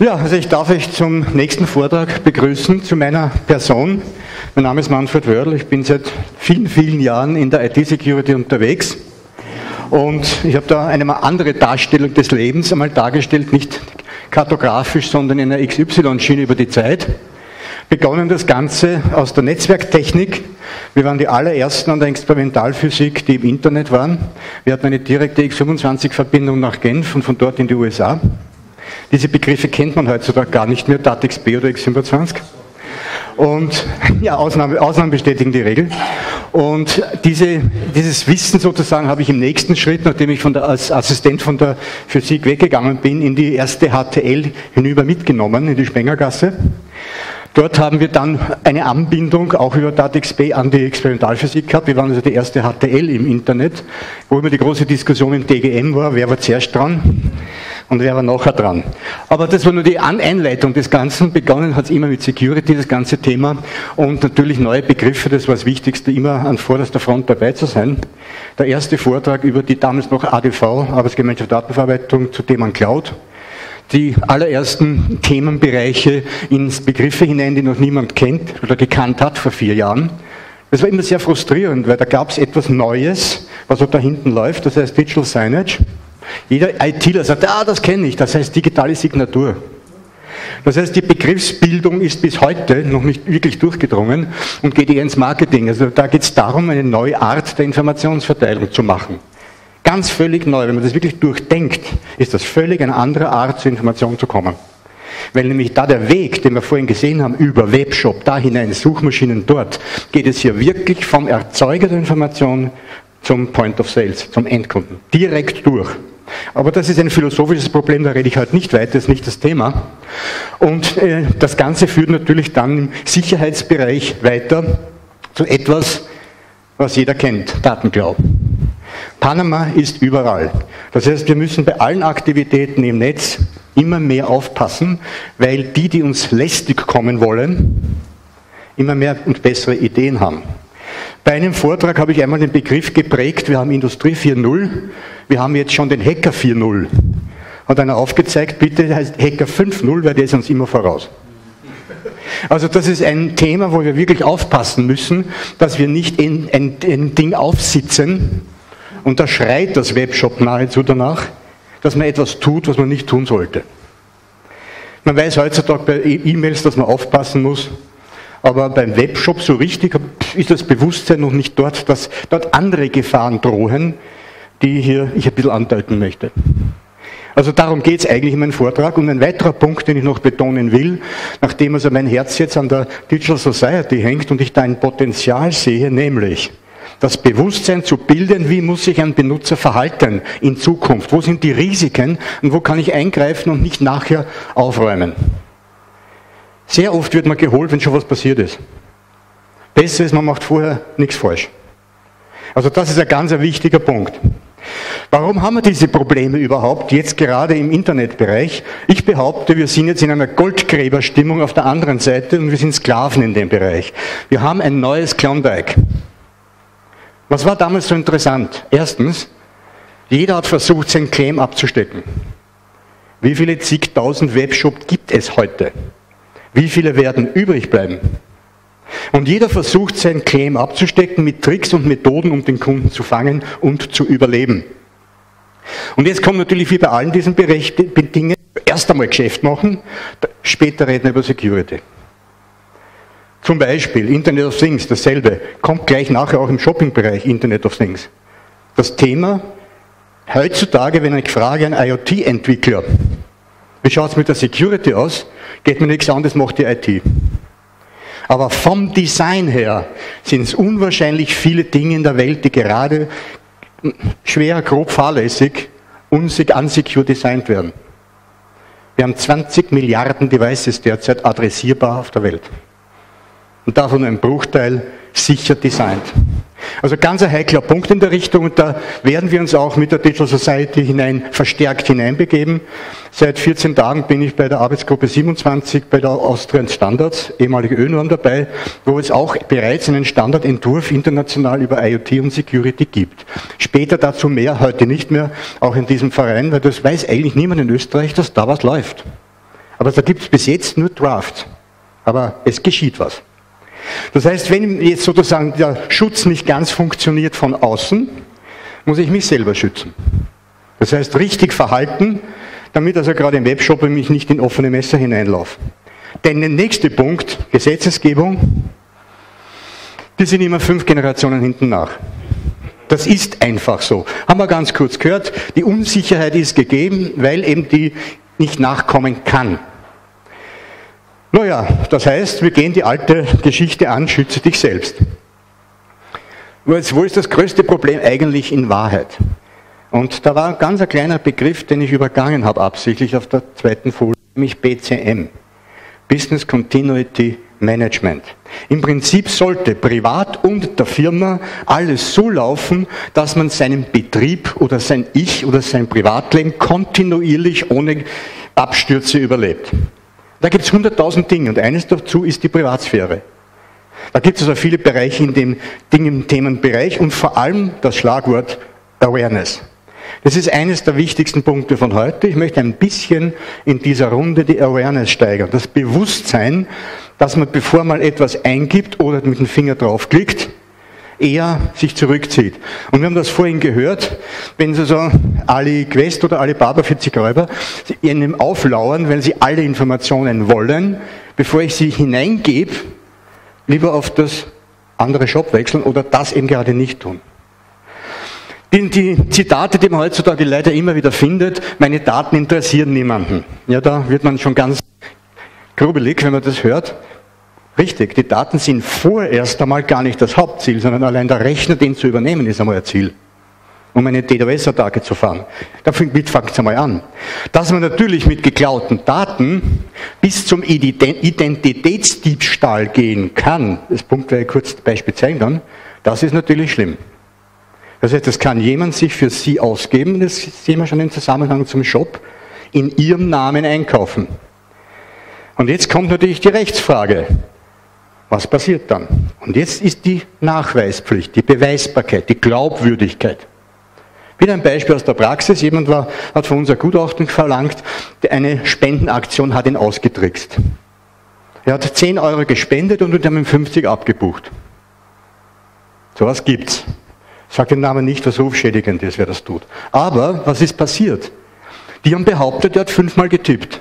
Ja, also ich darf euch zum nächsten Vortrag begrüßen zu meiner Person. Mein Name ist Manfred Wörl, ich bin seit vielen, vielen Jahren in der IT-Security unterwegs und ich habe da eine andere Darstellung des Lebens einmal dargestellt, nicht kartografisch, sondern in einer XY-Schiene über die Zeit. Begonnen das Ganze aus der Netzwerktechnik. Wir waren die allerersten an der Experimentalphysik, die im Internet waren. Wir hatten eine direkte X25-Verbindung nach Genf und von dort in die USA. Diese Begriffe kennt man heutzutage gar nicht mehr, DATXB oder X25. Und ja, Ausnahme, Ausnahmen bestätigen die Regel. Und diese, dieses Wissen sozusagen habe ich im nächsten Schritt, nachdem ich von der, als Assistent von der Physik weggegangen bin, in die erste HTL hinüber mitgenommen, in die Spengergasse. Dort haben wir dann eine Anbindung auch über DATXB an die Experimentalphysik gehabt. Wir waren also die erste HTL im Internet, wo immer die große Diskussion in DGM war, wer war zuerst dran und wer war nachher dran. Aber das war nur die Einleitung des Ganzen. Begonnen hat es immer mit Security, das ganze Thema. Und natürlich neue Begriffe, das war das Wichtigste, immer an vorderster Front dabei zu sein. Der erste Vortrag über die damals noch ADV, Arbeitsgemeinschaft Datenverarbeitung, zu Themen Cloud. Die allerersten Themenbereiche ins Begriffe hinein, die noch niemand kennt oder gekannt hat vor vier Jahren. Das war immer sehr frustrierend, weil da gab es etwas Neues, was so da hinten läuft, das heißt Digital Signage. Jeder ITler sagt, ah, das kenne ich, das heißt digitale Signatur. Das heißt, die Begriffsbildung ist bis heute noch nicht wirklich durchgedrungen und geht eher ins Marketing. Also da geht es darum, eine neue Art der Informationsverteilung zu machen. Ganz völlig neu. Wenn man das wirklich durchdenkt, ist das völlig eine andere Art, zur Information zu kommen. Weil nämlich da der Weg, den wir vorhin gesehen haben, über Webshop, da hinein, Suchmaschinen dort, geht es hier wirklich vom Erzeuger der Information zum Point of Sales, zum Endkunden. Direkt durch. Aber das ist ein philosophisches Problem, da rede ich heute nicht weiter, das ist nicht das Thema. Und äh, das Ganze führt natürlich dann im Sicherheitsbereich weiter zu etwas, was jeder kennt, Datenklau. Panama ist überall. Das heißt, wir müssen bei allen Aktivitäten im Netz immer mehr aufpassen, weil die, die uns lästig kommen wollen, immer mehr und bessere Ideen haben. Bei einem Vortrag habe ich einmal den Begriff geprägt, wir haben Industrie 4.0, wir haben jetzt schon den Hacker 4.0. Hat einer aufgezeigt, bitte heißt Hacker 5.0, weil der ist uns immer voraus. Also das ist ein Thema, wo wir wirklich aufpassen müssen, dass wir nicht ein, ein, ein Ding aufsitzen und da schreit das Webshop nahezu danach, dass man etwas tut, was man nicht tun sollte. Man weiß heutzutage bei E-Mails, dass man aufpassen muss, aber beim Webshop so richtig ist das Bewusstsein noch nicht dort, dass dort andere Gefahren drohen, die hier ich ein bisschen andeuten möchte. Also darum geht es eigentlich in meinem Vortrag. Und ein weiterer Punkt, den ich noch betonen will, nachdem also mein Herz jetzt an der Digital Society hängt und ich da ein Potenzial sehe, nämlich das Bewusstsein zu bilden, wie muss sich ein Benutzer verhalten in Zukunft, wo sind die Risiken und wo kann ich eingreifen und nicht nachher aufräumen. Sehr oft wird man geholt, wenn schon was passiert ist. Besser ist, man macht vorher nichts falsch. Also das ist ein ganz wichtiger Punkt. Warum haben wir diese Probleme überhaupt jetzt gerade im Internetbereich? Ich behaupte, wir sind jetzt in einer Goldgräberstimmung auf der anderen Seite und wir sind Sklaven in dem Bereich. Wir haben ein neues Klondike. Was war damals so interessant? Erstens, jeder hat versucht, sein Claim abzustecken. Wie viele zigtausend Webshops gibt es heute? Wie viele werden übrig bleiben? Und jeder versucht, sein Claim abzustecken mit Tricks und Methoden, um den Kunden zu fangen und zu überleben. Und jetzt kommt natürlich wie bei allen diesen Dingen erst einmal Geschäft machen, später reden über Security. Zum Beispiel Internet of Things, dasselbe, kommt gleich nachher auch im Shopping-Bereich Internet of Things. Das Thema, heutzutage, wenn ich frage einen IoT-Entwickler, wie schaut es mit der Security aus, geht mir nichts an, das macht die IT. Aber vom Design her sind es unwahrscheinlich viele Dinge in der Welt, die gerade schwer, grob fahrlässig, unsecure designt werden. Wir haben 20 Milliarden Devices derzeit adressierbar auf der Welt. Und davon ein Bruchteil sicher designt. Also ganz ein heikler Punkt in der Richtung und da werden wir uns auch mit der Digital Society hinein, verstärkt hineinbegeben. Seit 14 Tagen bin ich bei der Arbeitsgruppe 27 bei der Austrian Standards, ehemalige ÖNORM dabei, wo es auch bereits einen Standardentwurf international über IoT und Security gibt. Später dazu mehr, heute nicht mehr, auch in diesem Verein, weil das weiß eigentlich niemand in Österreich, dass da was läuft. Aber da gibt es bis jetzt nur Drafts. Aber es geschieht was. Das heißt, wenn jetzt sozusagen der Schutz nicht ganz funktioniert von außen, muss ich mich selber schützen. Das heißt, richtig verhalten, damit also gerade im Webshop ich mich nicht in offene Messer hineinlaufe. Denn der nächste Punkt, Gesetzesgebung, die sind immer fünf Generationen hinten nach. Das ist einfach so. Haben wir ganz kurz gehört, die Unsicherheit ist gegeben, weil eben die nicht nachkommen kann. Naja, das heißt, wir gehen die alte Geschichte an, schütze dich selbst. Wo ist das größte Problem eigentlich in Wahrheit? Und da war ein ganz ein kleiner Begriff, den ich übergangen habe absichtlich auf der zweiten Folie, nämlich BCM. Business Continuity Management. Im Prinzip sollte privat und der Firma alles so laufen, dass man seinen Betrieb oder sein Ich oder sein Privatleben kontinuierlich ohne Abstürze überlebt. Da gibt es hunderttausend Dinge und eines dazu ist die Privatsphäre. Da gibt es also viele Bereiche in dem Dingen, Themenbereich und vor allem das Schlagwort Awareness. Das ist eines der wichtigsten Punkte von heute. Ich möchte ein bisschen in dieser Runde die Awareness steigern. Das Bewusstsein, dass man, bevor man etwas eingibt oder mit dem Finger draufklickt, eher sich zurückzieht. Und wir haben das vorhin gehört, wenn Sie so AliQuest oder Alibaba 40 Räuber ihnen auflauern, weil sie alle Informationen wollen, bevor ich sie hineingebe, lieber auf das andere Shop wechseln oder das eben gerade nicht tun. Die, die Zitate, die man heutzutage leider immer wieder findet, meine Daten interessieren niemanden. Ja, da wird man schon ganz grubelig, wenn man das hört. Richtig, die Daten sind vorerst einmal gar nicht das Hauptziel, sondern allein der Rechner, den zu übernehmen, ist einmal ein Ziel. Um eine DDoS-Attacke zu fahren. Damit fängt es einmal an. Dass man natürlich mit geklauten Daten bis zum Identitätsdiebstahl gehen kann, das Punkt werde ich kurz Beispiel zeigen dann, das ist natürlich schlimm. Das heißt, das kann jemand sich für Sie ausgeben, das sehen wir schon im Zusammenhang zum Shop, in Ihrem Namen einkaufen. Und jetzt kommt natürlich die Rechtsfrage. Was passiert dann? Und jetzt ist die Nachweispflicht, die Beweisbarkeit, die Glaubwürdigkeit. Wieder ein Beispiel aus der Praxis. Jemand war, hat von unserer Gutachten verlangt, eine Spendenaktion hat ihn ausgetrickst. Er hat 10 Euro gespendet und wir haben ihm 50 abgebucht. So was gibt's. Sage den Namen nicht, was rufschädigend ist, wer das tut. Aber was ist passiert? Die haben behauptet, er hat fünfmal getippt.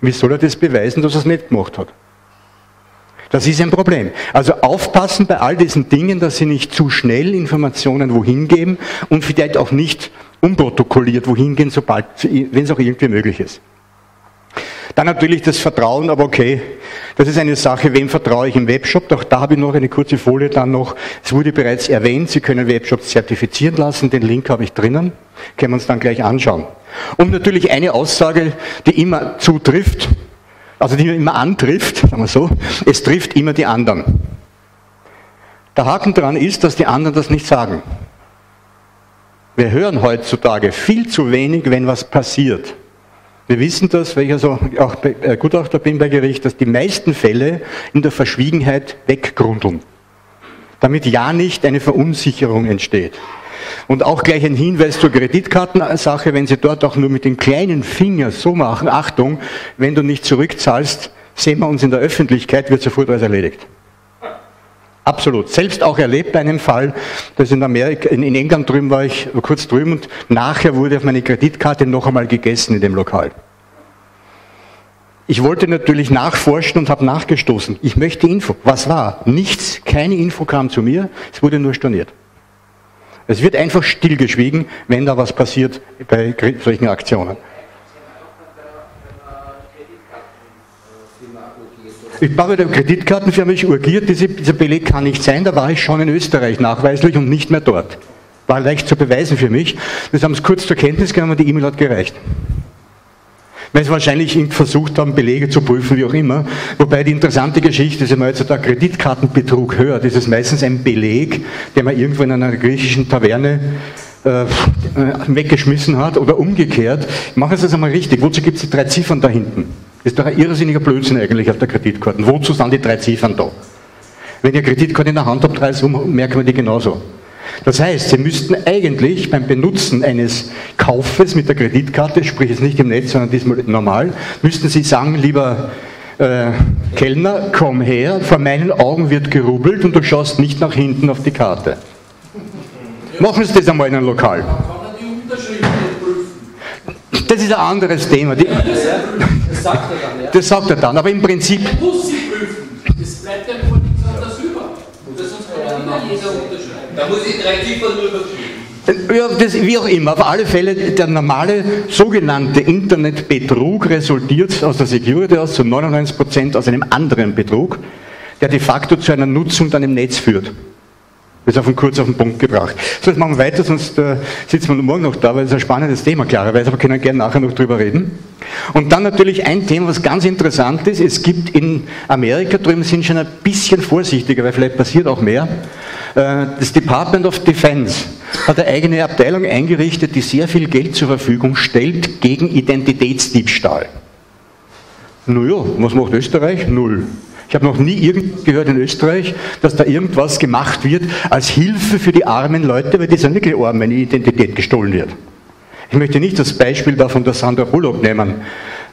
Wie soll er das beweisen, dass er es nicht gemacht hat? Das ist ein Problem. Also aufpassen bei all diesen Dingen, dass Sie nicht zu schnell Informationen wohin geben und vielleicht auch nicht unprotokolliert wohin gehen, sobald, wenn es auch irgendwie möglich ist. Dann natürlich das Vertrauen, aber okay, das ist eine Sache, wem vertraue ich im Webshop? Doch da habe ich noch eine kurze Folie dann noch. Es wurde bereits erwähnt, Sie können Webshops zertifizieren lassen, den Link habe ich drinnen, können wir uns dann gleich anschauen. Und natürlich eine Aussage, die immer zutrifft, also die immer antrifft, sagen wir so, es trifft immer die anderen. Der Haken daran ist, dass die anderen das nicht sagen. Wir hören heutzutage viel zu wenig, wenn was passiert. Wir wissen das, weil ich also auch äh, Gutachter bin bei Gericht, dass die meisten Fälle in der Verschwiegenheit weggrundeln. Damit ja nicht eine Verunsicherung entsteht. Und auch gleich ein Hinweis zur Kreditkartensache, wenn Sie dort auch nur mit den kleinen Fingern so machen, Achtung, wenn du nicht zurückzahlst, sehen wir uns in der Öffentlichkeit, wird sofort alles erledigt. Absolut. Selbst auch erlebt bei einem Fall, das in Amerika, in England drüben war ich kurz drüben und nachher wurde auf meine Kreditkarte noch einmal gegessen in dem Lokal. Ich wollte natürlich nachforschen und habe nachgestoßen. Ich möchte Info. Was war? Nichts, keine Info kam zu mir, es wurde nur storniert. Es wird einfach stillgeschwiegen, wenn da was passiert bei solchen Aktionen. Ich war bei der Kreditkartenfirma, ich urgiert, diese, dieser Beleg kann nicht sein, da war ich schon in Österreich nachweislich und nicht mehr dort. War leicht zu beweisen für mich. Das haben sie kurz zur Kenntnis genommen, die E-Mail hat gereicht. Weil sie wahrscheinlich versucht haben, Belege zu prüfen, wie auch immer. Wobei die interessante Geschichte ist, wenn man jetzt da Kreditkartenbetrug hört, ist es meistens ein Beleg, den man irgendwo in einer griechischen Taverne äh, weggeschmissen hat oder umgekehrt. Machen Sie das einmal richtig. Wozu gibt es die drei Ziffern da hinten? Ist doch ein irrsinniger Blödsinn eigentlich auf der Kreditkarte. Wozu sind die drei Ziffern da? Wenn ihr Kreditkarte in der Hand habt, drei merken wir die genauso. Das heißt, Sie müssten eigentlich beim Benutzen eines Kaufes mit der Kreditkarte, sprich jetzt nicht im Netz, sondern diesmal normal, müssten Sie sagen, lieber äh, Kellner, komm her, vor meinen Augen wird gerubbelt und du schaust nicht nach hinten auf die Karte. Machen Sie das einmal in einem Lokal. Das ist ein anderes Thema. Die, das sagt er dann, ja. Das sagt er dann, aber im Prinzip. muss sie prüfen. Es bleibt einfach nichts anderes über. kann immer jeder unterschreiben. Da muss ich drei Ziffern nur überschreiben. Ja, das, wie auch immer, auf alle Fälle, der normale sogenannte Internetbetrug resultiert aus der Security aus zu 99% aus einem anderen Betrug, der de facto zu einer Nutzung dann im Netz führt. Das ist auf einen kurz auf den Punkt gebracht. So, jetzt machen wir weiter, sonst äh, sitzen wir morgen noch da, weil es ein spannendes Thema, klarerweise, aber können gerne nachher noch drüber reden. Und dann natürlich ein Thema, was ganz interessant ist, es gibt in Amerika drüben, sind schon ein bisschen vorsichtiger, weil vielleicht passiert auch mehr, das Department of Defense hat eine eigene Abteilung eingerichtet, die sehr viel Geld zur Verfügung stellt gegen Identitätsdiebstahl. Naja, was macht Österreich? Null. Ich habe noch nie irgend gehört in Österreich, dass da irgendwas gemacht wird als Hilfe für die armen Leute, weil die sind wirklich arm, wenn die Identität gestohlen wird. Ich möchte nicht das Beispiel da von der Sandra Bullock nehmen,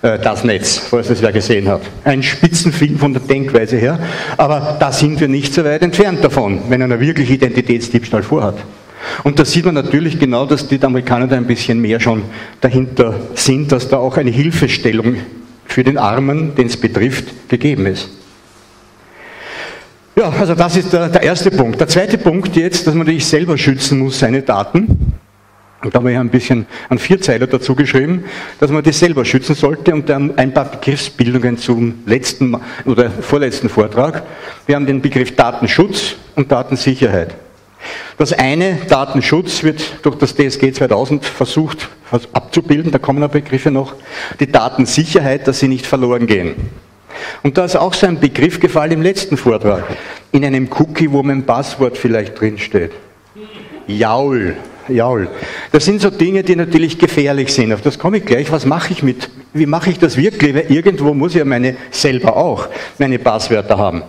äh, das Netz, falls das wer gesehen hat. Ein Spitzenfilm von der Denkweise her, aber da sind wir nicht so weit entfernt davon, wenn einer wirklich Identitätsdiebstahl vorhat. Und da sieht man natürlich genau, dass die Amerikaner da ein bisschen mehr schon dahinter sind, dass da auch eine Hilfestellung für den Armen, den es betrifft, gegeben ist. Ja, also das ist der, der, erste Punkt. Der zweite Punkt jetzt, dass man sich selber schützen muss, seine Daten. Und da haben wir ja ein bisschen einen Vierzeiler dazu geschrieben, dass man das selber schützen sollte und dann ein paar Begriffsbildungen zum letzten oder vorletzten Vortrag. Wir haben den Begriff Datenschutz und Datensicherheit. Das eine, Datenschutz, wird durch das DSG 2000 versucht abzubilden, da kommen noch Begriffe noch. Die Datensicherheit, dass sie nicht verloren gehen. Und da ist auch so ein Begriff gefallen im letzten Vortrag. In einem Cookie, wo mein Passwort vielleicht drinsteht. Jaul. Jaul. Das sind so Dinge, die natürlich gefährlich sind. Auf das komme ich gleich. Was mache ich mit? Wie mache ich das wirklich? Weil irgendwo muss ich ja meine, selber auch meine Passwörter haben.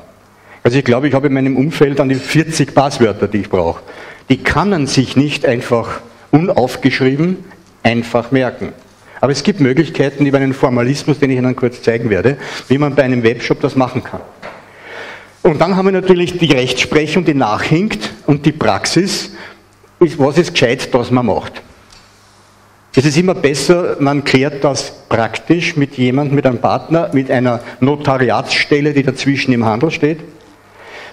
Also ich glaube, ich habe in meinem Umfeld an die 40 Passwörter, die ich brauche. Die kann man sich nicht einfach unaufgeschrieben einfach merken. Aber es gibt Möglichkeiten über einen Formalismus, den ich Ihnen kurz zeigen werde, wie man bei einem Webshop das machen kann. Und dann haben wir natürlich die Rechtsprechung, die nachhinkt und die Praxis, was ist gescheit, was man macht. Es ist immer besser, man klärt das praktisch mit jemandem, mit einem Partner, mit einer Notariatsstelle, die dazwischen im Handel steht.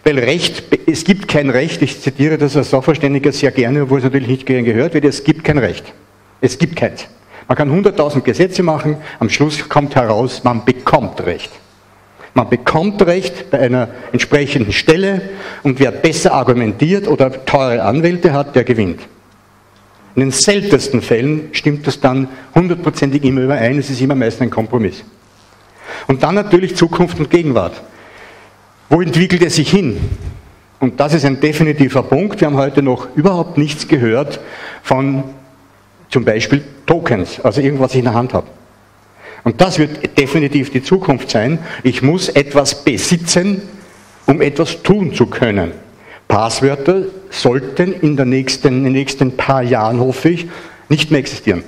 Weil Recht, es gibt kein Recht, ich zitiere das als Sachverständiger sehr gerne, obwohl es natürlich nicht gern gehört wird, es gibt kein Recht. Es gibt keins. Man kann 100.000 Gesetze machen, am Schluss kommt heraus, man bekommt Recht. Man bekommt Recht bei einer entsprechenden Stelle und wer besser argumentiert oder teure Anwälte hat, der gewinnt. In den seltensten Fällen stimmt das dann hundertprozentig immer überein, es ist immer meist ein Kompromiss. Und dann natürlich Zukunft und Gegenwart. Wo entwickelt es sich hin? Und das ist ein definitiver Punkt. Wir haben heute noch überhaupt nichts gehört von zum Beispiel Tokens, also irgendwas ich in der Hand habe. Und das wird definitiv die Zukunft sein. Ich muss etwas besitzen, um etwas tun zu können. Passwörter sollten in, der nächsten, in den nächsten paar Jahren, hoffe ich, nicht mehr existieren.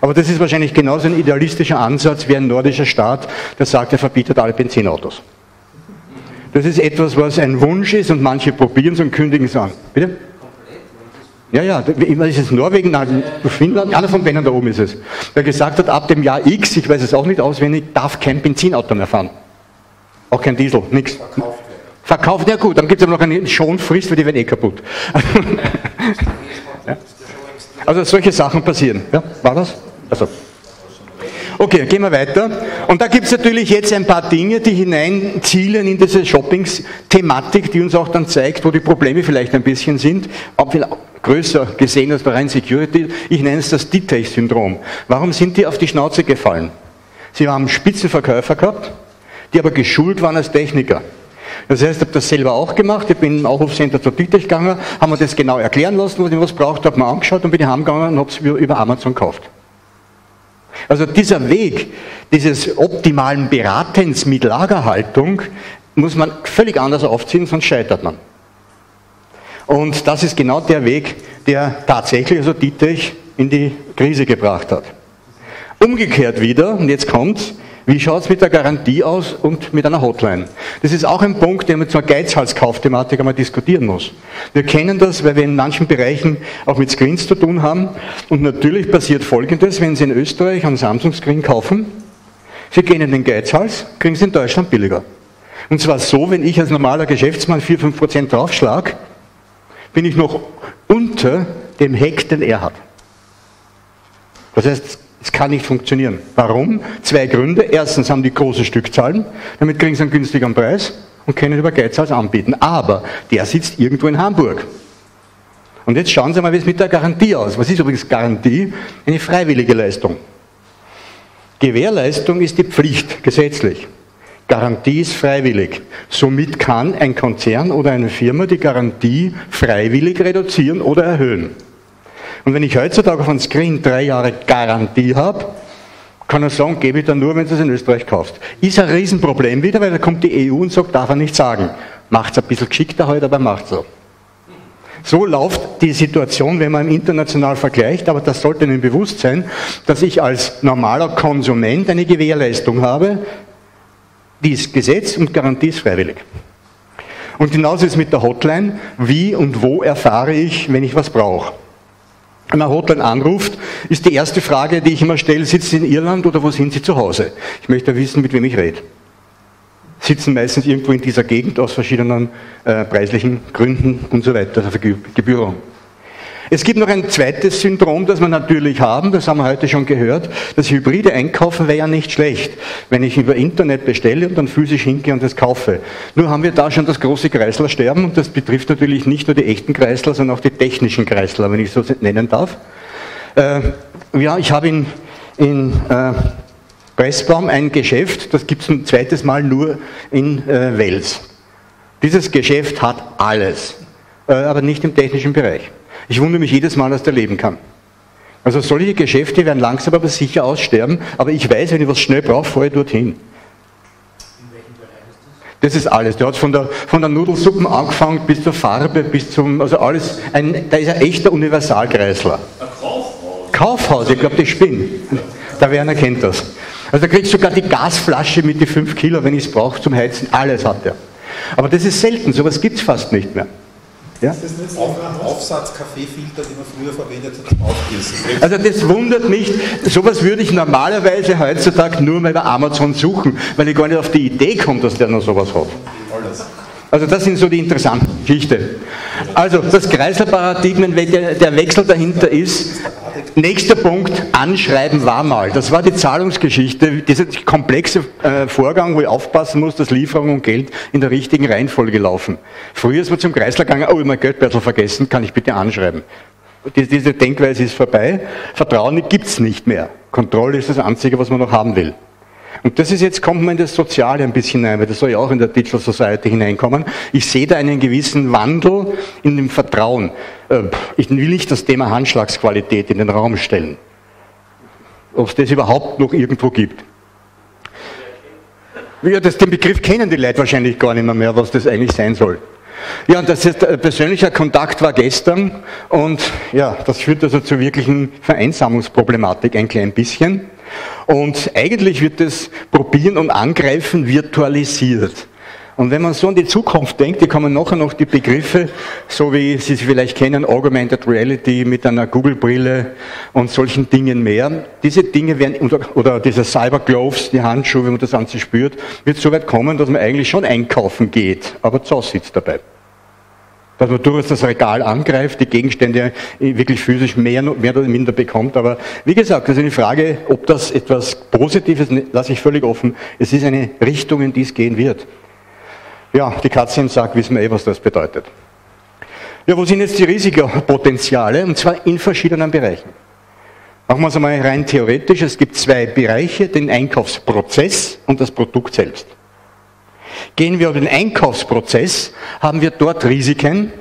Aber das ist wahrscheinlich genauso ein idealistischer Ansatz wie ein nordischer Staat, der sagt, er verbietet alle Benzinautos. Das ist etwas, was ein Wunsch ist und manche probieren es und kündigen es an. Bitte? Ja, ja, ist es Norwegen, nein, Finnland, einer von denen da oben ist es, der gesagt hat, ab dem Jahr X, ich weiß es auch nicht auswendig, darf kein Benzinauto mehr fahren. Auch kein Diesel, nichts. Verkauft. Ja gut, dann gibt es aber noch eine Schonfrist, weil die werden eh kaputt. Also solche Sachen passieren. Ja, war das? Also. Okay, gehen wir weiter. Und da gibt es natürlich jetzt ein paar Dinge, die hineinzielen in diese Shoppings-Thematik, die uns auch dann zeigt, wo die Probleme vielleicht ein bisschen sind. Größer gesehen als bei rein Security. Ich nenne es das Detail-Syndrom. Warum sind die auf die Schnauze gefallen? Sie haben Spitzenverkäufer gehabt, die aber geschult waren als Techniker. Das heißt, ich habe das selber auch gemacht. Ich bin im Aufrufcenter zur Dietrich gegangen, haben mir das genau erklären lassen, was ich was braucht, habe mir angeschaut und bin heimgegangen und habe es über Amazon gekauft. Also dieser Weg dieses optimalen Beratens mit Lagerhaltung muss man völlig anders aufziehen, sonst scheitert man. Und das ist genau der Weg, der tatsächlich also Dietrich in die Krise gebracht hat. Umgekehrt wieder, und jetzt kommt's, wie schaut es mit der Garantie aus und mit einer Hotline? Das ist auch ein Punkt, den man zur Geizhalskaufthematik einmal diskutieren muss. Wir kennen das, weil wir in manchen Bereichen auch mit Screens zu tun haben. Und natürlich passiert Folgendes, wenn Sie in Österreich einen Samsung-Screen kaufen, Sie gehen in den Geizhals, kriegen Sie in Deutschland billiger. Und zwar so, wenn ich als normaler Geschäftsmann 4-5% draufschlage, bin ich noch unter dem Heck, den er hat. Das heißt, es kann nicht funktionieren. Warum? Zwei Gründe. Erstens haben die große Stückzahlen, damit kriegen sie einen günstigeren Preis und können über Geizhals anbieten. Aber der sitzt irgendwo in Hamburg. Und jetzt schauen Sie mal, wie es mit der Garantie aus. Was ist übrigens Garantie? Eine freiwillige Leistung. Gewährleistung ist die Pflicht, gesetzlich. Garantie ist freiwillig. Somit kann ein Konzern oder eine Firma die Garantie freiwillig reduzieren oder erhöhen. Und wenn ich heutzutage auf einem Screen drei Jahre Garantie habe, kann er sagen, gebe ich dann nur, wenn du es in Österreich kaufst. Ist ein Riesenproblem wieder, weil da kommt die EU und sagt, darf er nicht sagen. Macht es ein bisschen geschickter heute, aber macht so. So läuft die Situation, wenn man international vergleicht, aber das sollte Ihnen bewusst sein, dass ich als normaler Konsument eine Gewährleistung habe, die ist Gesetz und Garantie ist freiwillig. Und genauso ist es mit der Hotline. Wie und wo erfahre ich, wenn ich was brauche? Wenn man Hotline anruft, ist die erste Frage, die ich immer stelle, sitzen Sie in Irland oder wo sind Sie zu Hause? Ich möchte wissen, mit wem ich rede. Sitzen meistens irgendwo in dieser Gegend aus verschiedenen äh, preislichen Gründen und so weiter, also Gebühren. Es gibt noch ein zweites Syndrom, das wir natürlich haben, das haben wir heute schon gehört. Das hybride Einkaufen wäre ja nicht schlecht, wenn ich über Internet bestelle und dann physisch hingehe und das kaufe. Nur haben wir da schon das große Kreislersterben und das betrifft natürlich nicht nur die echten Kreisler, sondern auch die technischen Kreisler, wenn ich so nennen darf. Äh, ja, ich habe in, in äh, Pressbaum ein Geschäft, das gibt es ein zweites Mal nur in äh, Wels. Dieses Geschäft hat alles, äh, aber nicht im technischen Bereich. Ich wundere mich jedes Mal, dass der leben kann. Also solche Geschäfte werden langsam aber sicher aussterben, aber ich weiß, wenn ich was schnell brauche, fahre ich dorthin. Das ist alles. Der hat von der, von der Nudelsuppen angefangen bis zur Farbe, bis zum, also alles, ein, da ist ein echter Universalkreisler. Ein Kaufhaus. Kaufhaus, ich glaube, die spinnen. Der Werner kennt das. Also da kriegst du sogar die Gasflasche mit die 5 Kilo, wenn ich es brauche, zum Heizen. Alles hat er. Aber das ist selten, sowas gibt es fast nicht mehr. Ja? Das ist nicht Auf, Aufsatz Kaffeefilter, den man früher verwendet hat Aufgießen. Also das wundert mich, sowas würde ich normalerweise heutzutage nur mal bei Amazon suchen, weil ich gar nicht auf die Idee komme, dass der noch sowas hat. Also das sind so die interessanten Geschichten. Also das Kreislaufparadigmen, der Wechsel dahinter ist, Nächster Punkt, Anschreiben war mal. Das war die Zahlungsgeschichte, dieser komplexe äh, Vorgang, wo ich aufpassen muss, dass Lieferung und Geld in der richtigen Reihenfolge laufen. Früher ist man zum Kreisler gegangen, oh, ich mein Geldbeutel vergessen, kann ich bitte anschreiben. Diese Denkweise ist vorbei. Vertrauen gibt es nicht mehr. Kontrolle ist das Einzige, was man noch haben will. Und das ist jetzt, kommt man in das Soziale ein bisschen rein, weil das soll ja auch in der Digital Society hineinkommen. Ich sehe da einen gewissen Wandel in dem Vertrauen. Äh, ich will nicht das Thema Handschlagsqualität in den Raum stellen. Ob es das überhaupt noch irgendwo gibt. Ja, das, den Begriff kennen die Leute wahrscheinlich gar nicht mehr, mehr, was das eigentlich sein soll. Ja, und das ist, äh, persönlicher Kontakt war gestern und ja, das führt also zur wirklichen Vereinsamungsproblematik ein klein bisschen. Und eigentlich wird das Probieren und Angreifen virtualisiert. Und wenn man so an die Zukunft denkt, die kommen nachher noch die Begriffe, so wie Sie sie vielleicht kennen, Augmented Reality mit einer Google-Brille und solchen Dingen mehr. Diese Dinge werden, oder diese Cyber Gloves, die Handschuhe, wenn man das an sich spürt, wird so weit kommen, dass man eigentlich schon einkaufen geht, aber zu sitzt dabei dass man durchaus das Regal angreift, die Gegenstände wirklich physisch mehr, mehr oder minder bekommt. Aber wie gesagt, das ist eine Frage, ob das etwas Positives, lasse ich völlig offen. Es ist eine Richtung, in die es gehen wird. Ja, die Katze im Sack wissen wir eh, was das bedeutet. Ja, wo sind jetzt die Risikopotenziale? Und zwar in verschiedenen Bereichen. Machen wir es einmal rein theoretisch. Es gibt zwei Bereiche, den Einkaufsprozess und das Produkt selbst. Gehen wir auf den Einkaufsprozess, haben wir dort Risiken.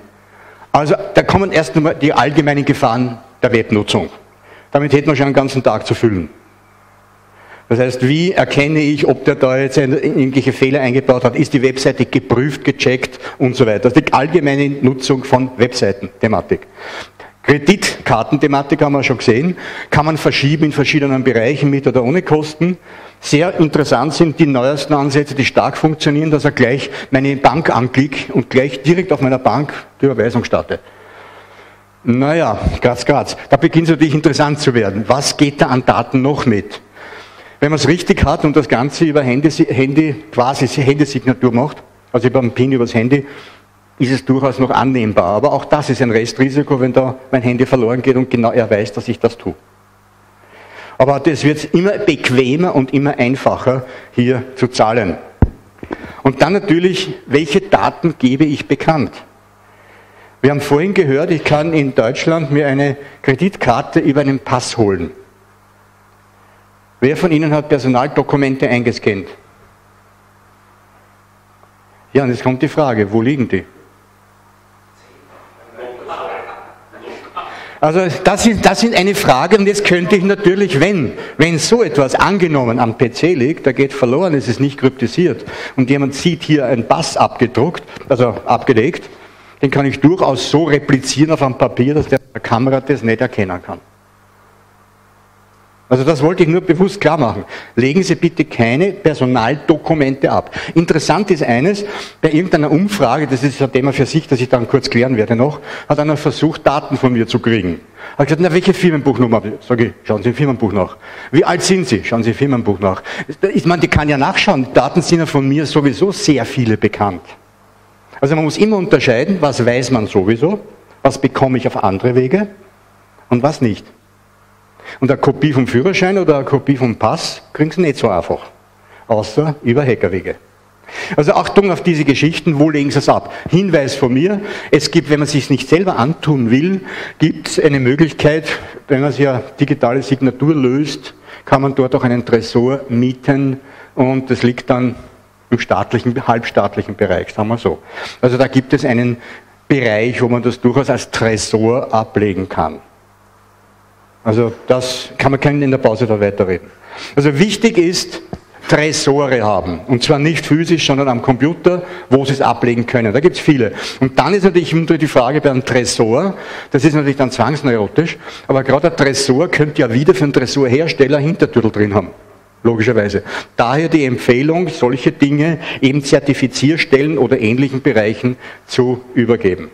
Also da kommen erst einmal die allgemeinen Gefahren der Webnutzung. Damit hätten wir schon einen ganzen Tag zu füllen. Das heißt, wie erkenne ich, ob der da jetzt irgendwelche Fehler eingebaut hat? Ist die Webseite geprüft, gecheckt und so weiter? Das ist die allgemeine Nutzung von Webseiten-Thematik. Kreditkartenthematik haben wir schon gesehen, kann man verschieben in verschiedenen Bereichen mit oder ohne Kosten. Sehr interessant sind die neuesten Ansätze, die stark funktionieren, dass er gleich meine Bank anklickt und gleich direkt auf meiner Bank die Überweisung startet. Naja, Graz, Graz. Da beginnt es natürlich interessant zu werden. Was geht da an Daten noch mit? Wenn man es richtig hat und das Ganze über Handy, Handy quasi Handysignatur macht, also über einen PIN übers Handy, ist es durchaus noch annehmbar. Aber auch das ist ein Restrisiko, wenn da mein Handy verloren geht und genau er weiß, dass ich das tue. Aber das wird immer bequemer und immer einfacher, hier zu zahlen. Und dann natürlich, welche Daten gebe ich bekannt? Wir haben vorhin gehört, ich kann in Deutschland mir eine Kreditkarte über einen Pass holen. Wer von Ihnen hat Personaldokumente eingescannt? Ja, und jetzt kommt die Frage, wo liegen die? Also das ist, das ist eine Frage und jetzt könnte ich natürlich, wenn, wenn so etwas angenommen am PC liegt, da geht verloren, es ist nicht kryptisiert und jemand sieht hier einen Pass abgedruckt, also abgelegt, den kann ich durchaus so replizieren auf einem Papier, dass der Kamera das nicht erkennen kann. Also das wollte ich nur bewusst klar machen. Legen Sie bitte keine Personaldokumente ab. Interessant ist eines, bei irgendeiner Umfrage, das ist ein Thema für sich, das ich dann kurz klären werde noch, hat einer versucht, Daten von mir zu kriegen. Hat gesagt, na, welche Firmenbuchnummer? Sag ich, schauen Sie im Firmenbuch nach. Wie alt sind Sie? Schauen Sie im Firmenbuch nach. Ich meine, die kann ja nachschauen. Daten sind ja von mir sowieso sehr viele bekannt. Also man muss immer unterscheiden, was weiß man sowieso, was bekomme ich auf andere Wege und was nicht. Und eine Kopie vom Führerschein oder eine Kopie vom Pass kriegen Sie nicht so einfach. Außer über Hackerwege. Also Achtung auf diese Geschichten, wo legen Sie es ab? Hinweis von mir, es gibt, wenn man es sich nicht selber antun will, gibt es eine Möglichkeit, wenn man sich ja digitale Signatur löst, kann man dort auch einen Tresor mieten und das liegt dann im staatlichen, halbstaatlichen Bereich, sagen wir so. Also da gibt es einen Bereich, wo man das durchaus als Tresor ablegen kann. Also das kann man können in der Pause da weiterreden. Also wichtig ist, Tresore haben. Und zwar nicht physisch, sondern am Computer, wo sie es ablegen können. Da gibt es viele. Und dann ist natürlich die Frage bei einem Tresor, das ist natürlich dann zwangsneurotisch, aber gerade ein Tresor könnte ja wieder für einen Tresorhersteller Hintertürtel drin haben. Logischerweise. Daher die Empfehlung, solche Dinge eben Zertifizierstellen oder ähnlichen Bereichen zu übergeben.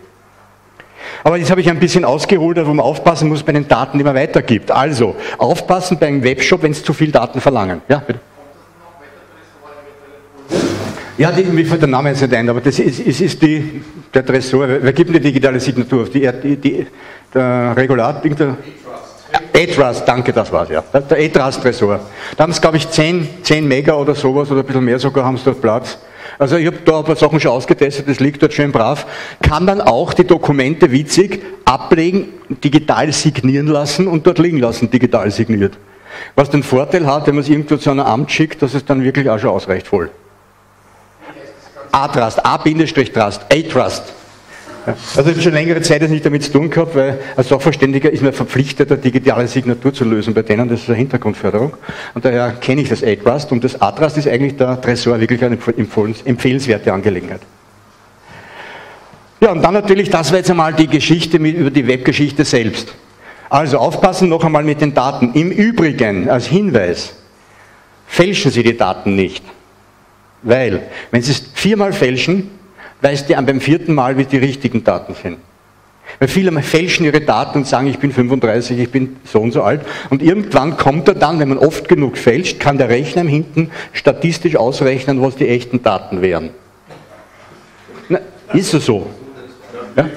Aber jetzt habe ich ein bisschen ausgeholt, wo man aufpassen muss bei den Daten, die man weitergibt. Also, aufpassen beim Webshop, wenn es zu viel Daten verlangen. Ja, bitte. Ja, die, mir fällt der Name jetzt nicht ein, aber das ist, ist, ist die, der Tresor. Wer gibt die digitale Signatur? Die, die, die, der Regulat, der E-Trust, danke, das war's, ja. Der E-Trust-Tresor. Da haben es, glaube ich, 10, 10 Mega oder sowas oder ein bisschen mehr sogar haben sie dort Platz. Also ich habe da ein paar Sachen schon ausgetestet, das liegt dort schön brav. Kann man auch die Dokumente witzig ablegen, digital signieren lassen und dort liegen lassen, digital signiert. Was den Vorteil hat, wenn man es irgendwo zu einem Amt schickt, dass es dann wirklich auch schon ausreicht voll. A-Trust, A-Trust, A-Trust. Also ich habe schon längere Zeit nicht damit zu tun gehabt, weil als Sachverständiger ist man verpflichtet, eine digitale Signatur zu lösen bei denen, das ist eine Hintergrundförderung. Und daher kenne ich das A-Trust und das A-Trust ist eigentlich der Tresor wirklich eine empfehlenswerte Angelegenheit. Ja, und dann natürlich, das war jetzt einmal die Geschichte mit, über die Webgeschichte selbst. Also aufpassen noch einmal mit den Daten. Im Übrigen, als Hinweis, fälschen Sie die Daten nicht. Weil, wenn Sie es viermal fälschen, weißt du beim vierten Mal, wie die richtigen Daten sind. Weil viele fälschen ihre Daten und sagen, ich bin 35, ich bin so und so alt. Und irgendwann kommt er dann, wenn man oft genug fälscht, kann der Rechner hinten statistisch ausrechnen, was die echten Daten wären. Na, ist es so? Ja?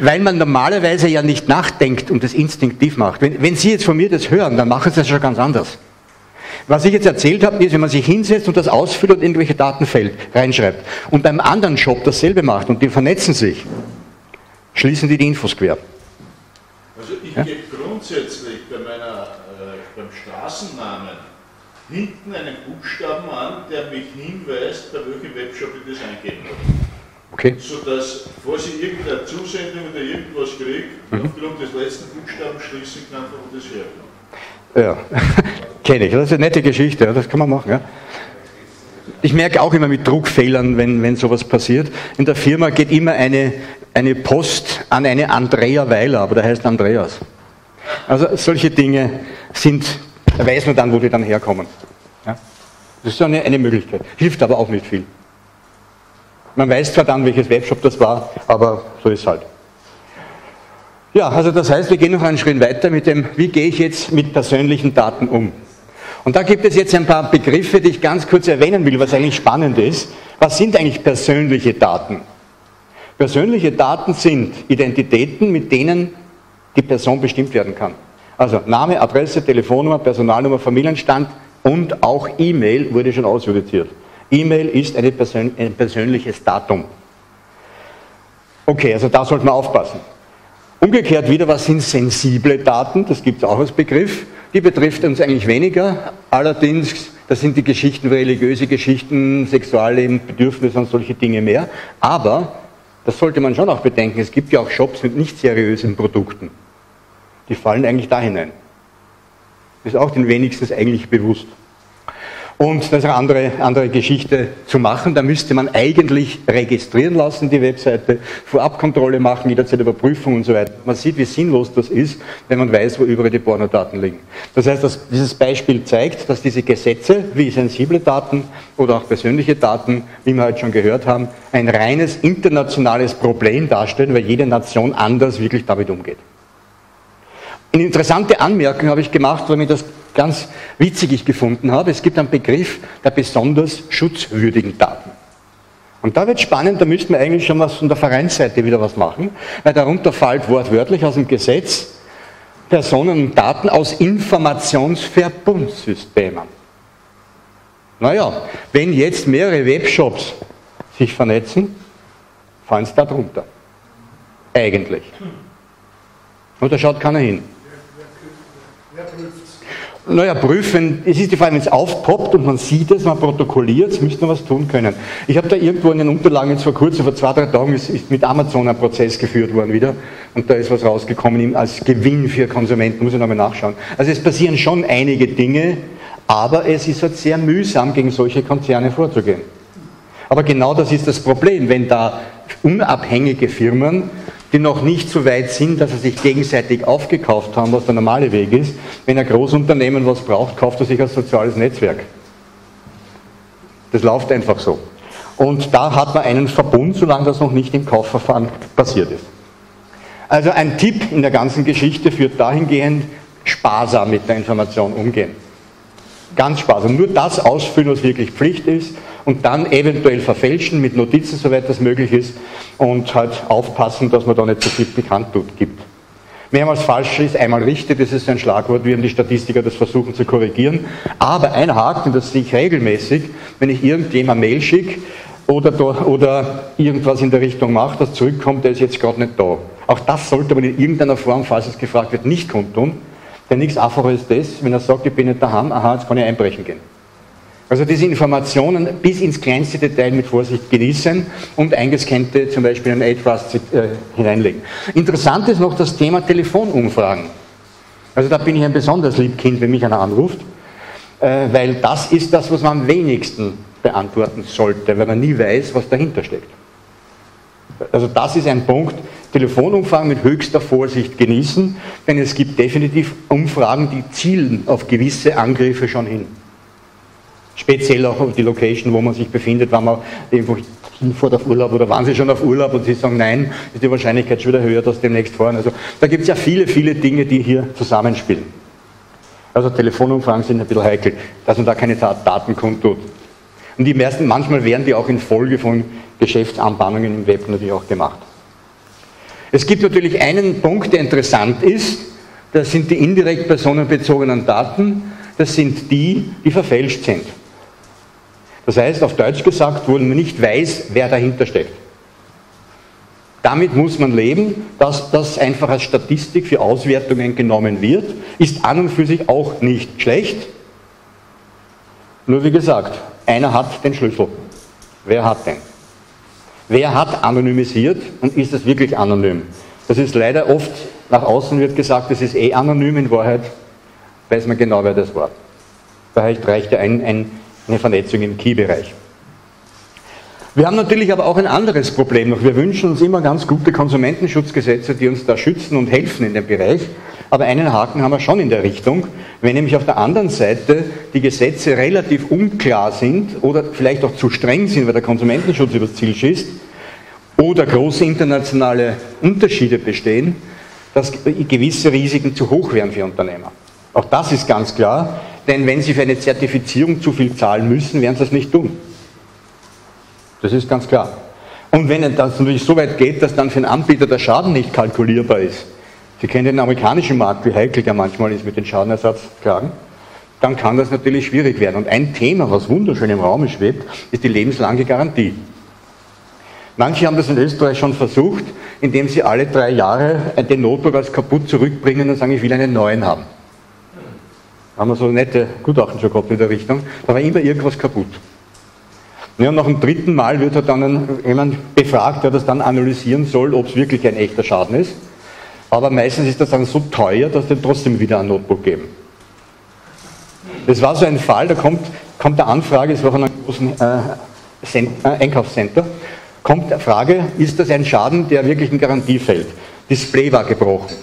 Weil man normalerweise ja nicht nachdenkt und das instinktiv macht. Wenn, wenn Sie jetzt von mir das hören, dann machen Sie das schon ganz anders. Was ich jetzt erzählt habe, ist, wenn man sich hinsetzt und das ausfüllt und irgendwelche Daten fällt, reinschreibt und beim anderen Job dasselbe macht und die vernetzen sich, schließen die die Infos quer. Also ich ich ja? gebe grundsätzlich bei meiner, äh, beim Straßennamen hinten einen Buchstaben an, der mich hinweist, bei welchem Webshop ich das eingeben habe. Okay. Sodass, falls ich irgendeine Zusendung oder irgendwas kriege, mhm. aufgrund des letzten Buchstabens schließen kann, wo das herkommt. Ja, kenne ich. Das ist eine nette Geschichte, das kann man machen. Ja. Ich merke auch immer mit Druckfehlern, wenn, wenn sowas passiert. In der Firma geht immer eine, eine Post an eine Andrea Weiler, aber der heißt Andreas. Also solche Dinge sind, da weiß man dann, wo die dann herkommen. Ja. Das ist eine, eine Möglichkeit. Hilft aber auch nicht viel. Man weiß zwar dann, welches Webshop das war, aber so ist es halt. Ja, also das heißt, wir gehen noch einen Schritt weiter mit dem, wie gehe ich jetzt mit persönlichen Daten um? Und da gibt es jetzt ein paar Begriffe, die ich ganz kurz erwähnen will, was eigentlich spannend ist. Was sind eigentlich persönliche Daten? Persönliche Daten sind Identitäten, mit denen die Person bestimmt werden kann. Also Name, Adresse, Telefonnummer, Personalnummer, Familienstand und auch E-Mail wurde schon ausjudiziert. E-Mail ist Persön ein persönliches Datum. Okay, also da sollte man aufpassen. Umgekehrt wieder, was sind sensible Daten? Das gibt es auch als Begriff. Die betrifft uns eigentlich weniger. Allerdings, das sind die Geschichten, religiöse Geschichten, Sexualleben, Bedürfnisse und solche Dinge mehr. Aber, das sollte man schon auch bedenken, es gibt ja auch Shops mit nicht seriösen Produkten. Die fallen eigentlich da hinein. Ist auch den wenigstens eigentlich bewusst. Und das ist eine andere, andere Geschichte zu machen. Da müsste man eigentlich registrieren lassen, die Webseite, Vorabkontrolle machen, jederzeit Überprüfung und so weiter. Man sieht, wie sinnlos das ist, wenn man weiß, wo überall die Pornodaten liegen. Das heißt, dass dieses Beispiel zeigt, dass diese Gesetze, wie sensible Daten oder auch persönliche Daten, wie wir heute schon gehört haben, ein reines internationales Problem darstellen, weil jede Nation anders wirklich damit umgeht. Eine interessante Anmerkung habe ich gemacht, weil mir das ganz witzig ich gefunden habe. Es gibt einen Begriff der besonders schutzwürdigen Daten. Und da wird spannend, da müssten wir eigentlich schon was von der Vereinsseite wieder was machen, weil darunter fällt wortwörtlich aus dem Gesetz Personen und Daten aus Informationsverbundsystemen. Naja, wenn jetzt mehrere Webshops sich vernetzen, fallen sie da drunter. Eigentlich. Und da schaut keiner hin. Naja, prüfen, es ist die Frage, wenn es aufpoppt und man sieht es, man protokolliert, es, müsste man was tun können. Ich habe da irgendwo in den Unterlagen jetzt vor kurzem, vor zwei, drei Tagen, ist, ist mit Amazon ein Prozess geführt worden wieder und da ist was rausgekommen als Gewinn für Konsumenten, muss ich nochmal nachschauen. Also es passieren schon einige Dinge, aber es ist halt sehr mühsam, gegen solche Konzerne vorzugehen. Aber genau das ist das Problem, wenn da unabhängige Firmen die noch nicht so weit sind, dass sie sich gegenseitig aufgekauft haben, was der normale Weg ist. Wenn ein Großunternehmen was braucht, kauft er sich ein soziales Netzwerk. Das läuft einfach so. Und da hat man einen Verbund, solange das noch nicht im Kaufverfahren passiert ist. Also ein Tipp in der ganzen Geschichte führt dahingehend, sparsam mit der Information umgehen. Ganz sparsam. Nur das ausfüllen, was wirklich Pflicht ist und dann eventuell verfälschen mit Notizen, soweit das möglich ist und halt aufpassen, dass man da nicht so viel bekannt gibt. Mehrmals falsch ist, einmal richtig, das ist ein Schlagwort, wie die Statistiker das versuchen zu korrigieren. Aber ein Haken, das sehe ich regelmäßig, wenn ich irgendjemand Mail schicke oder, oder irgendwas in der Richtung mache, das zurückkommt, der ist jetzt gerade nicht da. Auch das sollte man in irgendeiner Form, falls es gefragt wird, nicht kundtun. Denn nichts einfacher ist das, wenn er sagt, ich bin nicht daheim, aha, jetzt kann ich einbrechen gehen. Also diese Informationen bis ins kleinste Detail mit Vorsicht genießen und eingescannte zum Beispiel in A-Trust äh, hineinlegen. Interessant ist noch das Thema Telefonumfragen. Also da bin ich ein besonders Liebkind, wenn mich einer anruft, äh, weil das ist das, was man am wenigsten beantworten sollte, weil man nie weiß, was dahinter steckt. Also das ist ein Punkt, Telefonumfragen mit höchster Vorsicht genießen, denn es gibt definitiv Umfragen, die zielen auf gewisse Angriffe schon hin. Speziell auch die Location, wo man sich befindet, wenn man irgendwo hinfährt auf Urlaub oder waren Sie schon auf Urlaub und Sie sagen nein, ist die Wahrscheinlichkeit schon wieder höher, dass demnächst fahren. Also da gibt es ja viele, viele Dinge, die hier zusammenspielen. Also Telefonumfragen sind ein bisschen heikel, dass man da keine Daten kundtut. Und die meisten, manchmal werden die auch in Folge von Geschäftsanbahnungen im Web natürlich auch gemacht. Es gibt natürlich einen Punkt, der interessant ist, das sind die indirekt personenbezogenen Daten, das sind die, die verfälscht sind. Das heißt, auf Deutsch gesagt, wo man nicht weiß, wer dahinter steckt. Damit muss man leben, dass das einfach als Statistik für Auswertungen genommen wird, ist an und für sich auch nicht schlecht. Nur wie gesagt, einer hat den Schlüssel. Wer hat den? Wer hat anonymisiert und ist es wirklich anonym? Das ist leider oft, nach außen wird gesagt, das ist eh anonym, in Wahrheit weiß man genau, wer das war. Daher reicht ja ein, ein, eine Vernetzung im Key-Bereich. Wir haben natürlich aber auch ein anderes Problem noch. Wir wünschen uns immer ganz gute Konsumentenschutzgesetze, die uns da schützen und helfen in dem Bereich. Aber einen Haken haben wir schon in der Richtung. Wenn nämlich auf der anderen Seite die Gesetze relativ unklar sind oder vielleicht auch zu streng sind, weil der Konsumentenschutz übers Ziel schießt, oder große internationale Unterschiede bestehen, dass gewisse Risiken zu hoch wären für Unternehmer. Auch das ist ganz klar, denn wenn sie für eine Zertifizierung zu viel zahlen müssen, werden sie das nicht tun. Das ist ganz klar. Und wenn das natürlich so weit geht, dass dann für einen Anbieter der Schaden nicht kalkulierbar ist, Sie kennen den amerikanischen Markt, wie heikel der manchmal ist mit den Schadenersatzklagen, dann kann das natürlich schwierig werden. Und ein Thema, was wunderschön im Raum schwebt, ist die lebenslange Garantie. Manche haben das in Österreich schon versucht, indem sie alle drei Jahre den Notebook als kaputt zurückbringen und sagen, ich will einen neuen haben. Haben wir so nette Gutachten schon gehabt in der Richtung. Da war immer irgendwas kaputt. Ja, nach dem dritten Mal wird halt dann jemand befragt, der das dann analysieren soll, ob es wirklich ein echter Schaden ist. Aber meistens ist das dann so teuer, dass die trotzdem wieder ein Notebook geben. Das war so ein Fall, da kommt, kommt eine Anfrage, es war von einem großen äh, äh, Einkaufscenter, kommt die Frage, ist das ein Schaden, der wirklich in Garantie fällt? Display war gebrochen.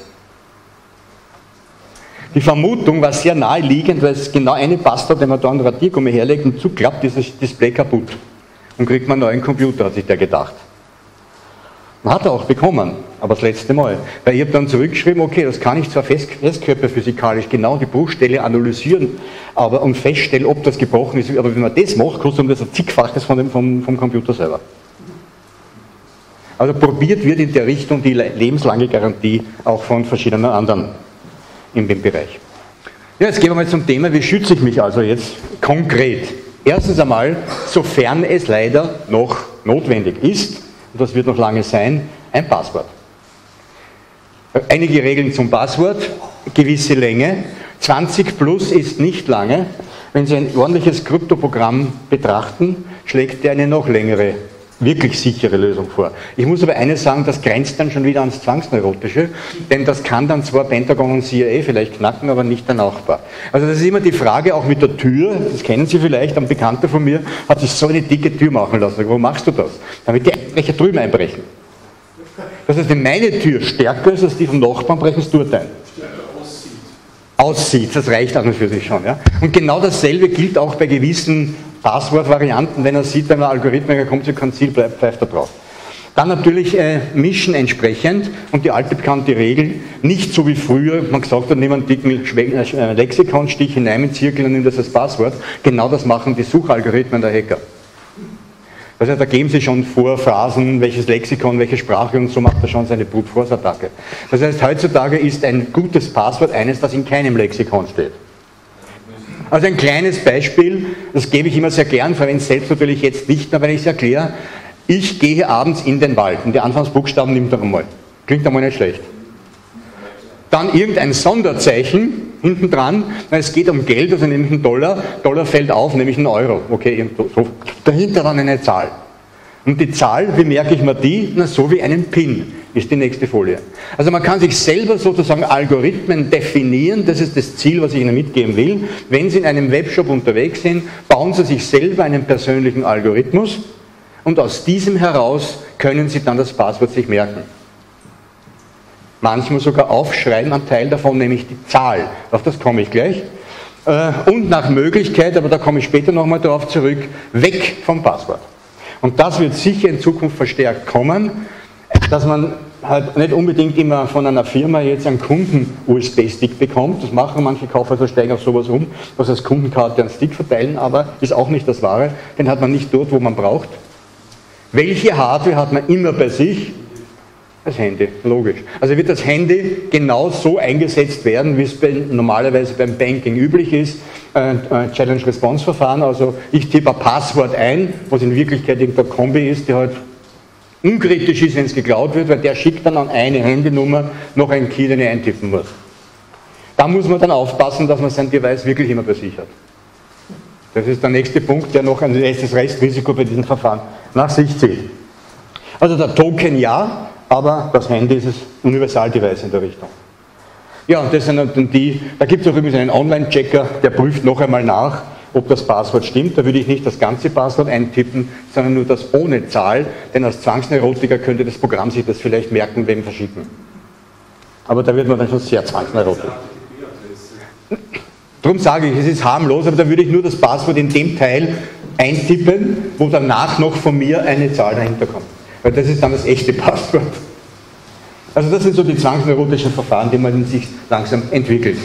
Die Vermutung war sehr naheliegend, weil es genau eine Pasta, den man da einen Radiergummi herlegt und zuklappt, ist das Display kaputt. Und kriegt man einen neuen Computer, hat sich der gedacht. Man hat er auch bekommen, aber das letzte Mal. Weil ich habe dann zurückgeschrieben, okay, das kann ich zwar fest, festkörperphysikalisch genau die Bruchstelle analysieren aber, und feststellen, ob das gebrochen ist, aber wenn man das macht, kostet man das ein zigfaches von dem, vom, vom Computer selber. Also probiert wird in der Richtung die lebenslange Garantie auch von verschiedenen anderen in dem Bereich. Ja, jetzt gehen wir mal zum Thema, wie schütze ich mich also jetzt konkret? Erstens einmal, sofern es leider noch notwendig ist, und das wird noch lange sein, ein Passwort. Einige Regeln zum Passwort, gewisse Länge. 20 plus ist nicht lange. Wenn Sie ein ordentliches Kryptoprogramm betrachten, schlägt der eine noch längere, wirklich sichere Lösung vor. Ich muss aber eines sagen, das grenzt dann schon wieder ans Zwangsneurotische, denn das kann dann zwar Pentagon und CIA vielleicht knacken, aber nicht der Nachbar. Also das ist immer die Frage, auch mit der Tür, das kennen Sie vielleicht, ein Bekannter von mir hat sich so eine dicke Tür machen lassen. Wo machst du das? Damit die Einbrecher drüben einbrechen. Das heißt, wenn meine Tür stärker ist als die vom Nachbarn, brechen sie dort ein. Aussieht, das reicht an und für sich schon. Ja? Und genau dasselbe gilt auch bei gewissen Passwortvarianten, wenn er sieht, wenn ein Algorithmiker kommt zu kein Ziel, bleibt, pfeift er drauf. Dann natürlich äh, mischen entsprechend und die alte bekannte Regel, nicht so wie früher, man gesagt hat, nimm einen dicken äh, Lexikonstich hinein in Zirkel und nimm das als Passwort. Genau das machen die Suchalgorithmen der Hacker. Heißt, da geben sie schon vor Phrasen, welches Lexikon, welche Sprache und so macht er schon seine Brute Force Attacke. Das heißt, heutzutage ist ein gutes Passwort eines, das in keinem Lexikon steht. Also ein kleines Beispiel, das gebe ich immer sehr gern, verwende es selbst natürlich jetzt nicht mehr, wenn ich es erkläre. Ich gehe abends in den Wald und die Anfangsbuchstaben nimmt er einmal. Klingt einmal nicht schlecht. Dann irgendein Sonderzeichen hinten dran, es geht um Geld, also nämlich ein Dollar. Dollar fällt auf, nämlich ein Euro. Okay, dahinter dann eine Zahl. Und die Zahl, wie merke ich mir die? Na, so wie einen PIN ist die nächste Folie. Also man kann sich selber sozusagen Algorithmen definieren, das ist das Ziel, was ich Ihnen mitgeben will. Wenn Sie in einem Webshop unterwegs sind, bauen Sie sich selber einen persönlichen Algorithmus und aus diesem heraus können Sie dann das Passwort sich merken manchmal sogar aufschreiben, ein Teil davon, nämlich die Zahl. Auf das komme ich gleich. Äh, und nach Möglichkeit, aber da komme ich später nochmal darauf zurück, weg vom Passwort. Und das wird sicher in Zukunft verstärkt kommen, dass man halt nicht unbedingt immer von einer Firma jetzt einen Kunden-USB-Stick bekommt. Das machen manche Kaufhäuser, steigen auf sowas um, was als Kundenkarte einen Stick verteilen, aber ist auch nicht das Wahre. Den hat man nicht dort, wo man braucht. Welche Hardware hat man immer bei sich? Das Handy, logisch. Also wird das Handy genau so eingesetzt werden, wie es bei, normalerweise beim Banking üblich ist. Äh, äh, Challenge-Response-Verfahren, also ich tippe ein Passwort ein, was in Wirklichkeit irgendein Kombi ist, die halt unkritisch ist, wenn es geklaut wird, weil der schickt dann an eine Handynummer noch ein Key, den er eintippen muss. Da muss man dann aufpassen, dass man sein Device wirklich immer bei sich hat. Das ist der nächste Punkt, der noch ein letztes Restrisiko bei diesem Verfahren nach sich zieht. Also der Token ja, aber das Handy ist das Universal-Device in der Richtung. Ja, und das sind dann die, da gibt es auch übrigens einen Online-Checker, der prüft noch einmal nach, ob das Passwort stimmt. Da würde ich nicht das ganze Passwort eintippen, sondern nur das ohne Zahl, denn als Zwangsneurotiker könnte das Programm sich das vielleicht merken, wem verschicken. Aber da wird man dann schon sehr zwangsneurotisch. Darum sage ich, es ist harmlos, aber da würde ich nur das Passwort in dem Teil eintippen, wo danach noch von mir eine Zahl dahinter kommt. Weil das ist dann das echte Passwort. Also das sind so die zwangsneurotischen Verfahren, die man in sich langsam entwickelt.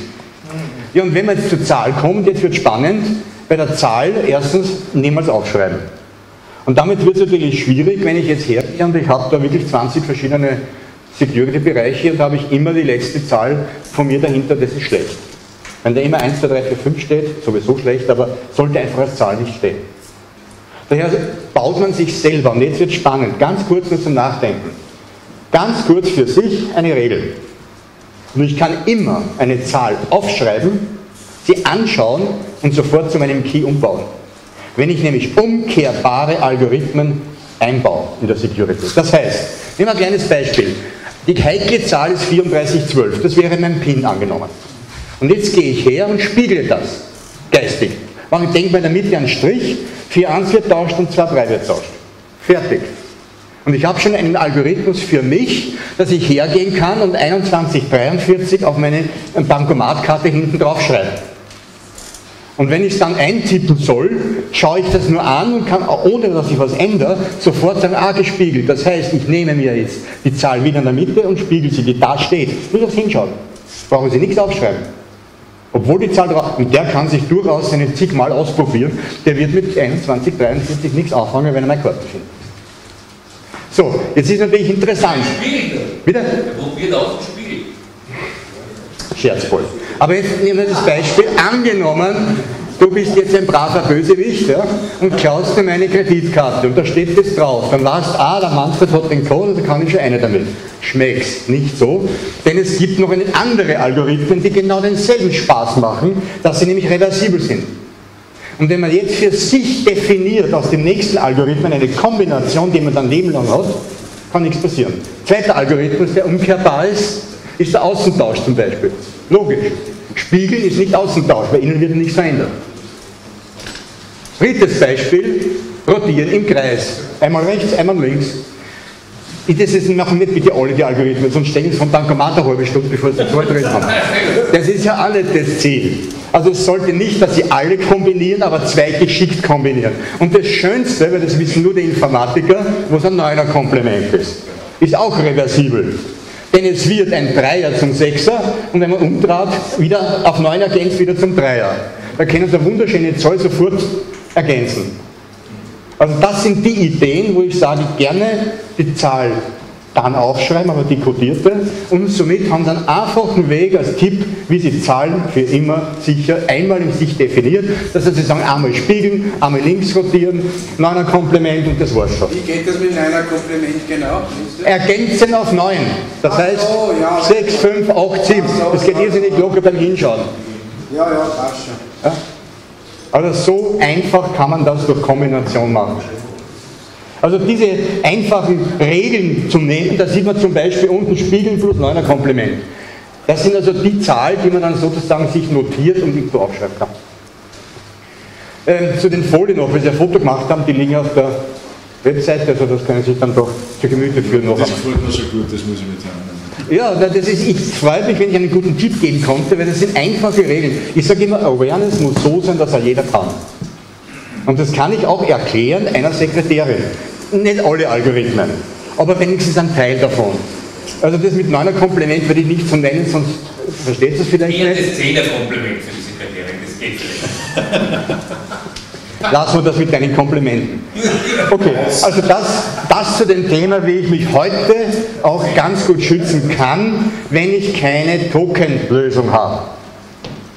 Ja, und wenn man jetzt zur Zahl kommt, jetzt wird spannend, bei der Zahl erstens niemals aufschreiben. Und damit wird es natürlich schwierig, wenn ich jetzt hergehe und ich habe da wirklich 20 verschiedene Security-Bereiche und da habe ich immer die letzte Zahl von mir dahinter, das ist schlecht. Wenn da immer 1, 2, 3, 4, 5 steht, sowieso schlecht, aber sollte einfach als Zahl nicht stehen. Daher baut man sich selber, und jetzt wird es spannend, ganz kurz nur zum Nachdenken, ganz kurz für sich eine Regel. Und ich kann immer eine Zahl aufschreiben, sie anschauen und sofort zu meinem Key umbauen. Wenn ich nämlich umkehrbare Algorithmen einbaue in der Security. Das heißt, nehmen wir ein kleines Beispiel. Die heikle Zahl ist 3412, das wäre mein PIN angenommen. Und jetzt gehe ich her und spiegle das geistig. Ich denke in der Mitte einen Strich, 4 1 wird tauscht und 2 3 wird tauscht. Fertig. Und ich habe schon einen Algorithmus für mich, dass ich hergehen kann und 2143 auf meine Bankomatkarte hinten drauf schreibe. Und wenn ich es dann eintippen soll, schaue ich das nur an und kann, ohne dass ich was ändere, sofort sagen, ah, gespiegelt. Das heißt, ich nehme mir jetzt die Zahl wieder in der Mitte und spiegel sie, die da steht. Nur das hinschauen. Brauchen Sie nichts aufschreiben. Obwohl die Zahl drauf, und der kann sich durchaus seine zigmal ausprobieren, der wird mit 21, 43 nichts auffangen, wenn er meine Karte findet. So, jetzt ist natürlich interessant. Bitte? Er probiert aus dem Spiegel. Scherzvoll. Aber jetzt nehmen wir das Beispiel, angenommen, du bist jetzt ein braver Bösewicht ja, und klaust dir meine Kreditkarte und da steht das drauf. Dann weißt du, ah, der Manfred hat den Code, da kann ich schon eine damit. Schmeckt's nicht so, denn es gibt noch eine andere Algorithmen, die genau denselben Spaß machen, dass sie nämlich reversibel sind. Und wenn man jetzt für sich definiert aus dem nächsten Algorithmen eine Kombination, die man dann Leben lang hat, kann nichts passieren. Zweiter Algorithmus, der umkehrbar ist, ist der Außentausch zum Beispiel. Logisch. Spiegel ist nicht Außentausch, bei Ihnen wird nichts verändern. Drittes Beispiel, rotieren im Kreis. Einmal rechts, einmal links. Das ist, machen nicht bitte alle die Algorithmen, sonst stehen sie vom Bankomat eine halbe Stunde, bevor sie Zahl drin haben. Das ist ja auch nicht das Ziel. Also es sollte nicht, dass sie alle kombinieren, aber zwei geschickt kombinieren. Und das Schönste, weil das wissen nur die Informatiker, was ein neuner Komplement ist, ist auch reversibel. Denn es wird ein Dreier zum Sechser und wenn man umdreht, wieder auf Neuner geht wieder zum Dreier. Da können Sie eine wunderschöne Zahl sofort ergänzen. Also das sind die Ideen, wo ich sage, gerne die Zahl dann aufschreiben, aber die kodierte. Und somit haben Sie einen einfachen Weg als Tipp, wie Sie Zahlen für immer sicher einmal in sich definiert. Das heißt, Sie sagen, einmal spiegeln, einmal links rotieren, neuner Komplement und das war's schon. Wie geht das mit neuner Komplement genau? Ergänzen auf 9. Das heißt so, ja, 6, 5, 8, 7. Das geht irrsinnig locker beim Hinschauen. Ja, ja, passt schon. Ja? Also so einfach kann man das durch Kombination machen. Also diese einfachen Regeln zu nehmen, da sieht man zum Beispiel unten Spiegeln plus 9er Komplement. Das sind also die Zahlen, die man dann sozusagen sich notiert und irgendwo aufschreiben kann. Ähm, zu den Folien noch, weil Sie ein Foto gemacht haben, die liegen auf der Webseite, also das können Sie sich dann doch zu Gemüte führen. Noch das gefällt mir so gut, das muss ich mit sagen. Ja, das ist, ich freue mich, wenn ich einen guten Tipp geben konnte, weil das sind einfache Regeln. Ich sage immer, Awareness muss so sein, dass er jeder kann. Und das kann ich auch erklären einer Sekretärin. Nicht alle Algorithmen, aber wenigstens ein Teil davon. Also das mit neuner Komplement werde ich nicht so nennen, sonst versteht es vielleicht nicht. das Zehner-Kompliment für die Sekretärin, das geht vielleicht. Lassen wir das mit deinen Komplimenten. Okay, also das, das zu dem Thema, wie ich mich heute auch ganz gut schützen kann, wenn ich keine Token-Lösung habe.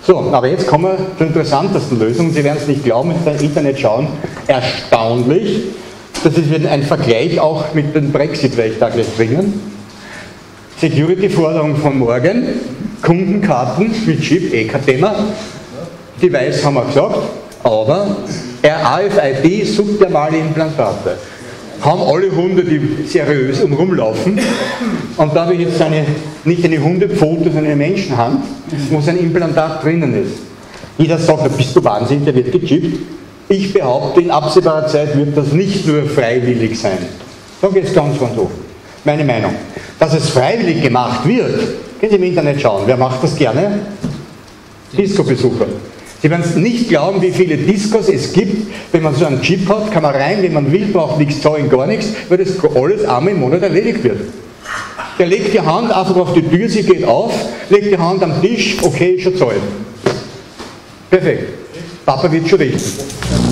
So, aber jetzt kommen wir zur interessantesten Lösung. Sie werden es nicht glauben, wenn Sie im Internet schauen. Erstaunlich. Das ist ein Vergleich auch mit dem Brexit, werde ich da gleich bringen. Security-Forderung von morgen, Kundenkarten mit Chip, eh kein Thema. Device haben wir gesagt, aber RAFID subdermale Implantate haben alle Hunde, die seriös umrumlaufen. Und da habe ich jetzt eine, nicht eine Hundepfote, sondern eine Menschenhand, wo sein Implantat drinnen ist. Jeder sagt, da bist du Wahnsinn, der wird gechippt. Ich behaupte, in absehbarer Zeit wird das nicht nur freiwillig sein. Da geht es ganz, ganz offen. Meine Meinung. Dass es freiwillig gemacht wird, können Sie im Internet schauen. Wer macht das gerne? Disco-Besucher. Sie werden nicht glauben, wie viele Diskos es gibt. Wenn man so einen Chip hat, kann man rein, wenn man will, braucht nichts zahlen, gar nichts, weil das alles einmal im Monat erledigt wird. Der legt die Hand einfach auf die Tür, sie geht auf, legt die Hand am Tisch, okay, schon zahlt. Perfekt. Papa wird schon richten.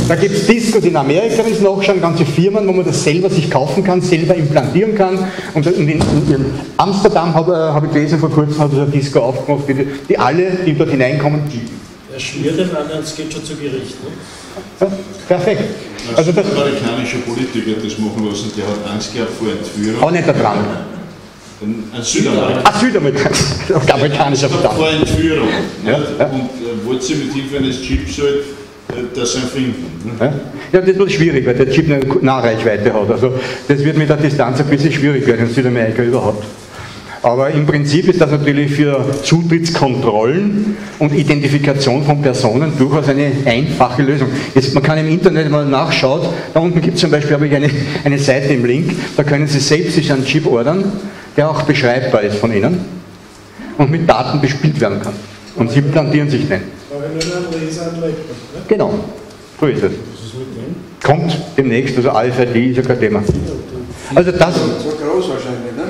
Da gibt es Diskos in Amerika, wenn Sie nachschauen, ganze Firmen, wo man das selber sich kaufen kann, selber implantieren kann. Und in, Amsterdam habe äh, hab ich gelesen, vor kurzem hat es ein Disco aufgemacht, die, alle, die dort hineinkommen. Er schmiert den anderen, es geht schon zu Gericht. Ne? Perfekt. Also das amerikanische Politiker das machen lassen, der hat Angst gehabt vor Entführung. Auch nicht der Trump. Ein, ein Südamerikaner. Ah, Südamerikaner. Amerikanischer Staat. Vor Entführung. Ja, ja. Und äh, wollte sie mit Hilfe eines Chips halt äh, das empfinden. Ne? Ja, das wird schwierig, weil der Chip eine Nahreichweite hat. Also das wird mit der Distanz ein bisschen schwierig werden in Südamerika überhaupt. Aber im Prinzip ist das natürlich für Zutrittskontrollen und Identifikation von Personen durchaus eine einfache Lösung. Jetzt, man kann im Internet mal nachschauen, da unten gibt es zum Beispiel habe ich eine, eine Seite im Link, da können Sie selbst sich einen Chip ordern, der auch beschreibbar ist von Ihnen und mit Daten bespielt werden kann. Und Sie plantieren sich den. Aber nur einen Laser ne? Genau, so ist es. Kommt demnächst, also AFID ist ja kein Thema. Also das. So groß wahrscheinlich, ne?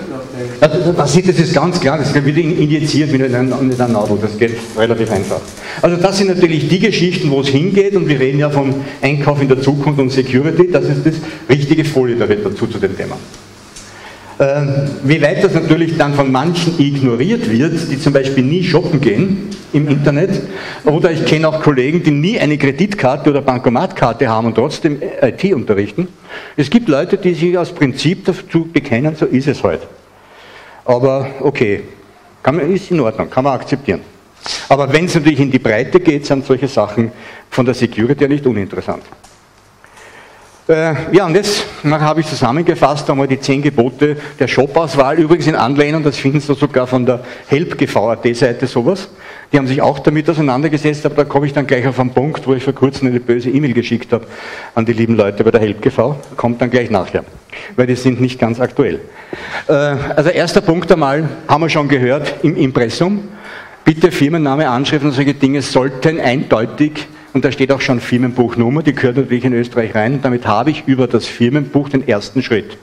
Also, das, das ist ganz klar, das wird injiziert mit einer, mit Nadel, das geht relativ einfach. Also das sind natürlich die Geschichten, wo es hingeht und wir reden ja von Einkauf in der Zukunft und Security, das ist das richtige Folie dazu zu dem Thema. Ähm, wie weit das natürlich dann von manchen ignoriert wird, die zum Beispiel nie shoppen gehen im Internet, oder ich kenne auch Kollegen, die nie eine Kreditkarte oder Bankomatkarte haben und trotzdem IT unterrichten. Es gibt Leute, die sich aus Prinzip dazu bekennen, so ist es heute. Halt. Aber okay, kann ist in Ordnung, kann man akzeptieren. Aber wenn es natürlich in die Breite geht, sind solche Sachen von der Security ja nicht uninteressant. Äh, ja, und jetzt habe ich zusammengefasst einmal die zehn Gebote der Shop-Auswahl, übrigens in Anlehnung, das finden Sie sogar von der HelpGV.at-Seite sowas. Die haben sich auch damit auseinandergesetzt, aber da komme ich dann gleich auf einen Punkt, wo ich vor kurzem eine böse E-Mail geschickt habe an die lieben Leute bei der HelpGV. Kommt dann gleich nachher, weil die sind nicht ganz aktuell. Äh, also erster Punkt einmal, haben wir schon gehört, im Impressum. Bitte Firmenname, Anschrift und solche Dinge sollten eindeutig und da steht auch schon Firmenbuchnummer, die gehört natürlich in Österreich rein. damit habe ich über das Firmenbuch den ersten Schritt.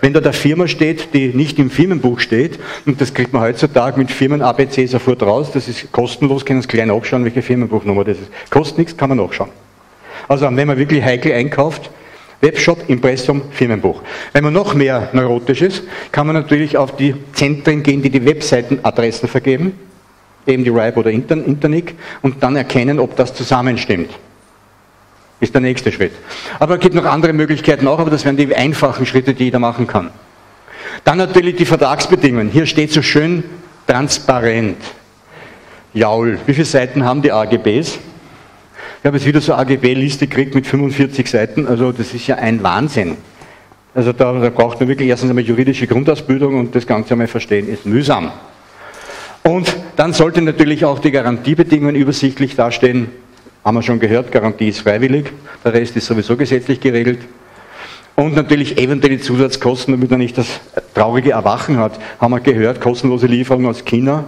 Wenn da der Firma steht, die nicht im Firmenbuch steht, und das kriegt man heutzutage mit Firmen ABC sofort raus, das ist kostenlos, können Sie klein nachschauen, welche Firmenbuchnummer das ist. Kostet nichts, kann man nachschauen. Also wenn man wirklich heikel einkauft, Webshop, Impressum, Firmenbuch. Wenn man noch mehr neurotisch ist, kann man natürlich auf die Zentren gehen, die die Webseitenadressen vergeben eben die RIPE oder Internic, und dann erkennen, ob das zusammenstimmt. Ist der nächste Schritt. Aber es gibt noch andere Möglichkeiten auch, aber das wären die einfachen Schritte, die jeder machen kann. Dann natürlich die Vertragsbedingungen. Hier steht so schön transparent. Jaul. Wie viele Seiten haben die AGBs? Ich habe jetzt wieder so eine AGB-Liste gekriegt mit 45 Seiten, also das ist ja ein Wahnsinn. Also da, da braucht man wirklich erstens einmal juridische Grundausbildung und das Ganze einmal verstehen ist mühsam. Und dann sollten natürlich auch die Garantiebedingungen übersichtlich dastehen. Haben wir schon gehört, Garantie ist freiwillig, der Rest ist sowieso gesetzlich geregelt. Und natürlich eventuelle Zusatzkosten, damit man nicht das traurige Erwachen hat. Haben wir gehört, kostenlose Lieferung aus China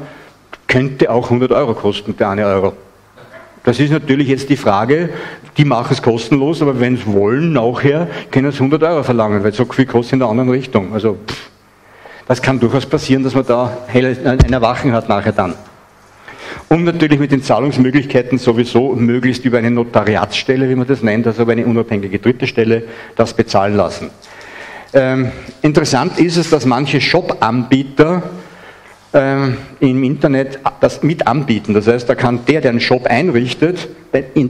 könnte auch 100 Euro kosten, der eine Euro. Das ist natürlich jetzt die Frage, die machen es kostenlos, aber wenn sie wollen, nachher können es 100 Euro verlangen, weil so viel kostet in der anderen Richtung. Also pff, das kann durchaus passieren, dass man da ein Erwachen hat nachher dann. Und natürlich mit den Zahlungsmöglichkeiten sowieso möglichst über eine Notariatsstelle, wie man das nennt, also über eine unabhängige dritte Stelle, das bezahlen lassen. Ähm, interessant ist es, dass manche Shop-Anbieter im Internet das mit anbieten. Das heißt, da kann der, der einen Shop einrichtet,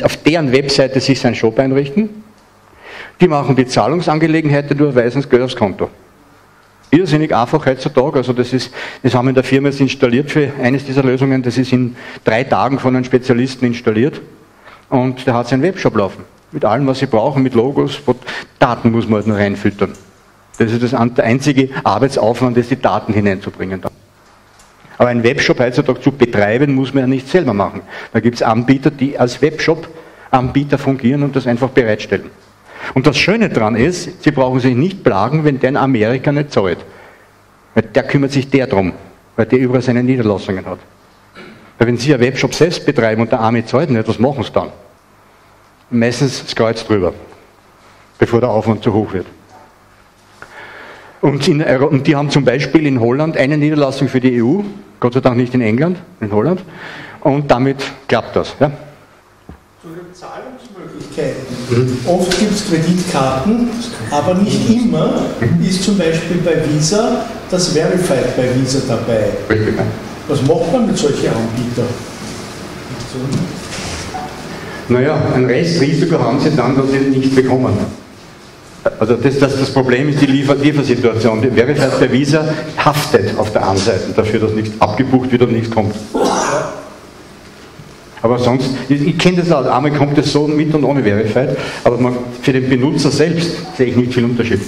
auf deren Webseite sich seinen Shop einrichten Die machen die Zahlungsangelegenheiten, du erweisen das aufs Konto. Irrsinnig einfach heutzutage. Also das ist, das haben wir in der Firma jetzt installiert für eines dieser Lösungen. Das ist in drei Tagen von einem Spezialisten installiert. Und der hat seinen Webshop laufen. Mit allem, was sie brauchen, mit Logos. Daten muss man halt nur reinfüttern. Das ist das, der einzige Arbeitsaufwand, das die Daten hineinzubringen. Aber einen Webshop heutzutage zu betreiben, muss man ja nicht selber machen. Da gibt es Anbieter, die als Webshop-Anbieter fungieren und das einfach bereitstellen. Und das Schöne daran ist, Sie brauchen sich nicht plagen, wenn der in Amerika nicht zahlt. Weil der kümmert sich der drum, weil der überall seine Niederlassungen hat. Weil wenn Sie einen Webshop selbst betreiben und der Arme zahlt nicht, was machen Sie dann? Meistens das Kreuz drüber, bevor der Aufwand zu hoch wird. Und, in, und, die haben zum Beispiel in Holland eine Niederlassung für die EU, Gott sei Dank nicht in England, in Holland. Und damit klappt das. Ja? Zu den Zahlungsmöglichkeiten. Mhm. Oft gibt es Kreditkarten, aber nicht immer ist zum Beispiel bei Visa das Verified bei Visa dabei. Richtig. Was macht man mit solchen Anbietern? Naja, ein Restrisiko haben sie dann, dass sie nicht bekommen. Also das, das, das Problem ist die Liefer Liefersituation. Die Verified bei Visa haftet auf der anderen Seite dafür, dass nichts abgebucht wird und nichts kommt. Aber sonst, ich, ich kenne das auch, einmal kommt es so mit und ohne Verified, aber man, für den Benutzer selbst sehe ich nicht viel Unterschied.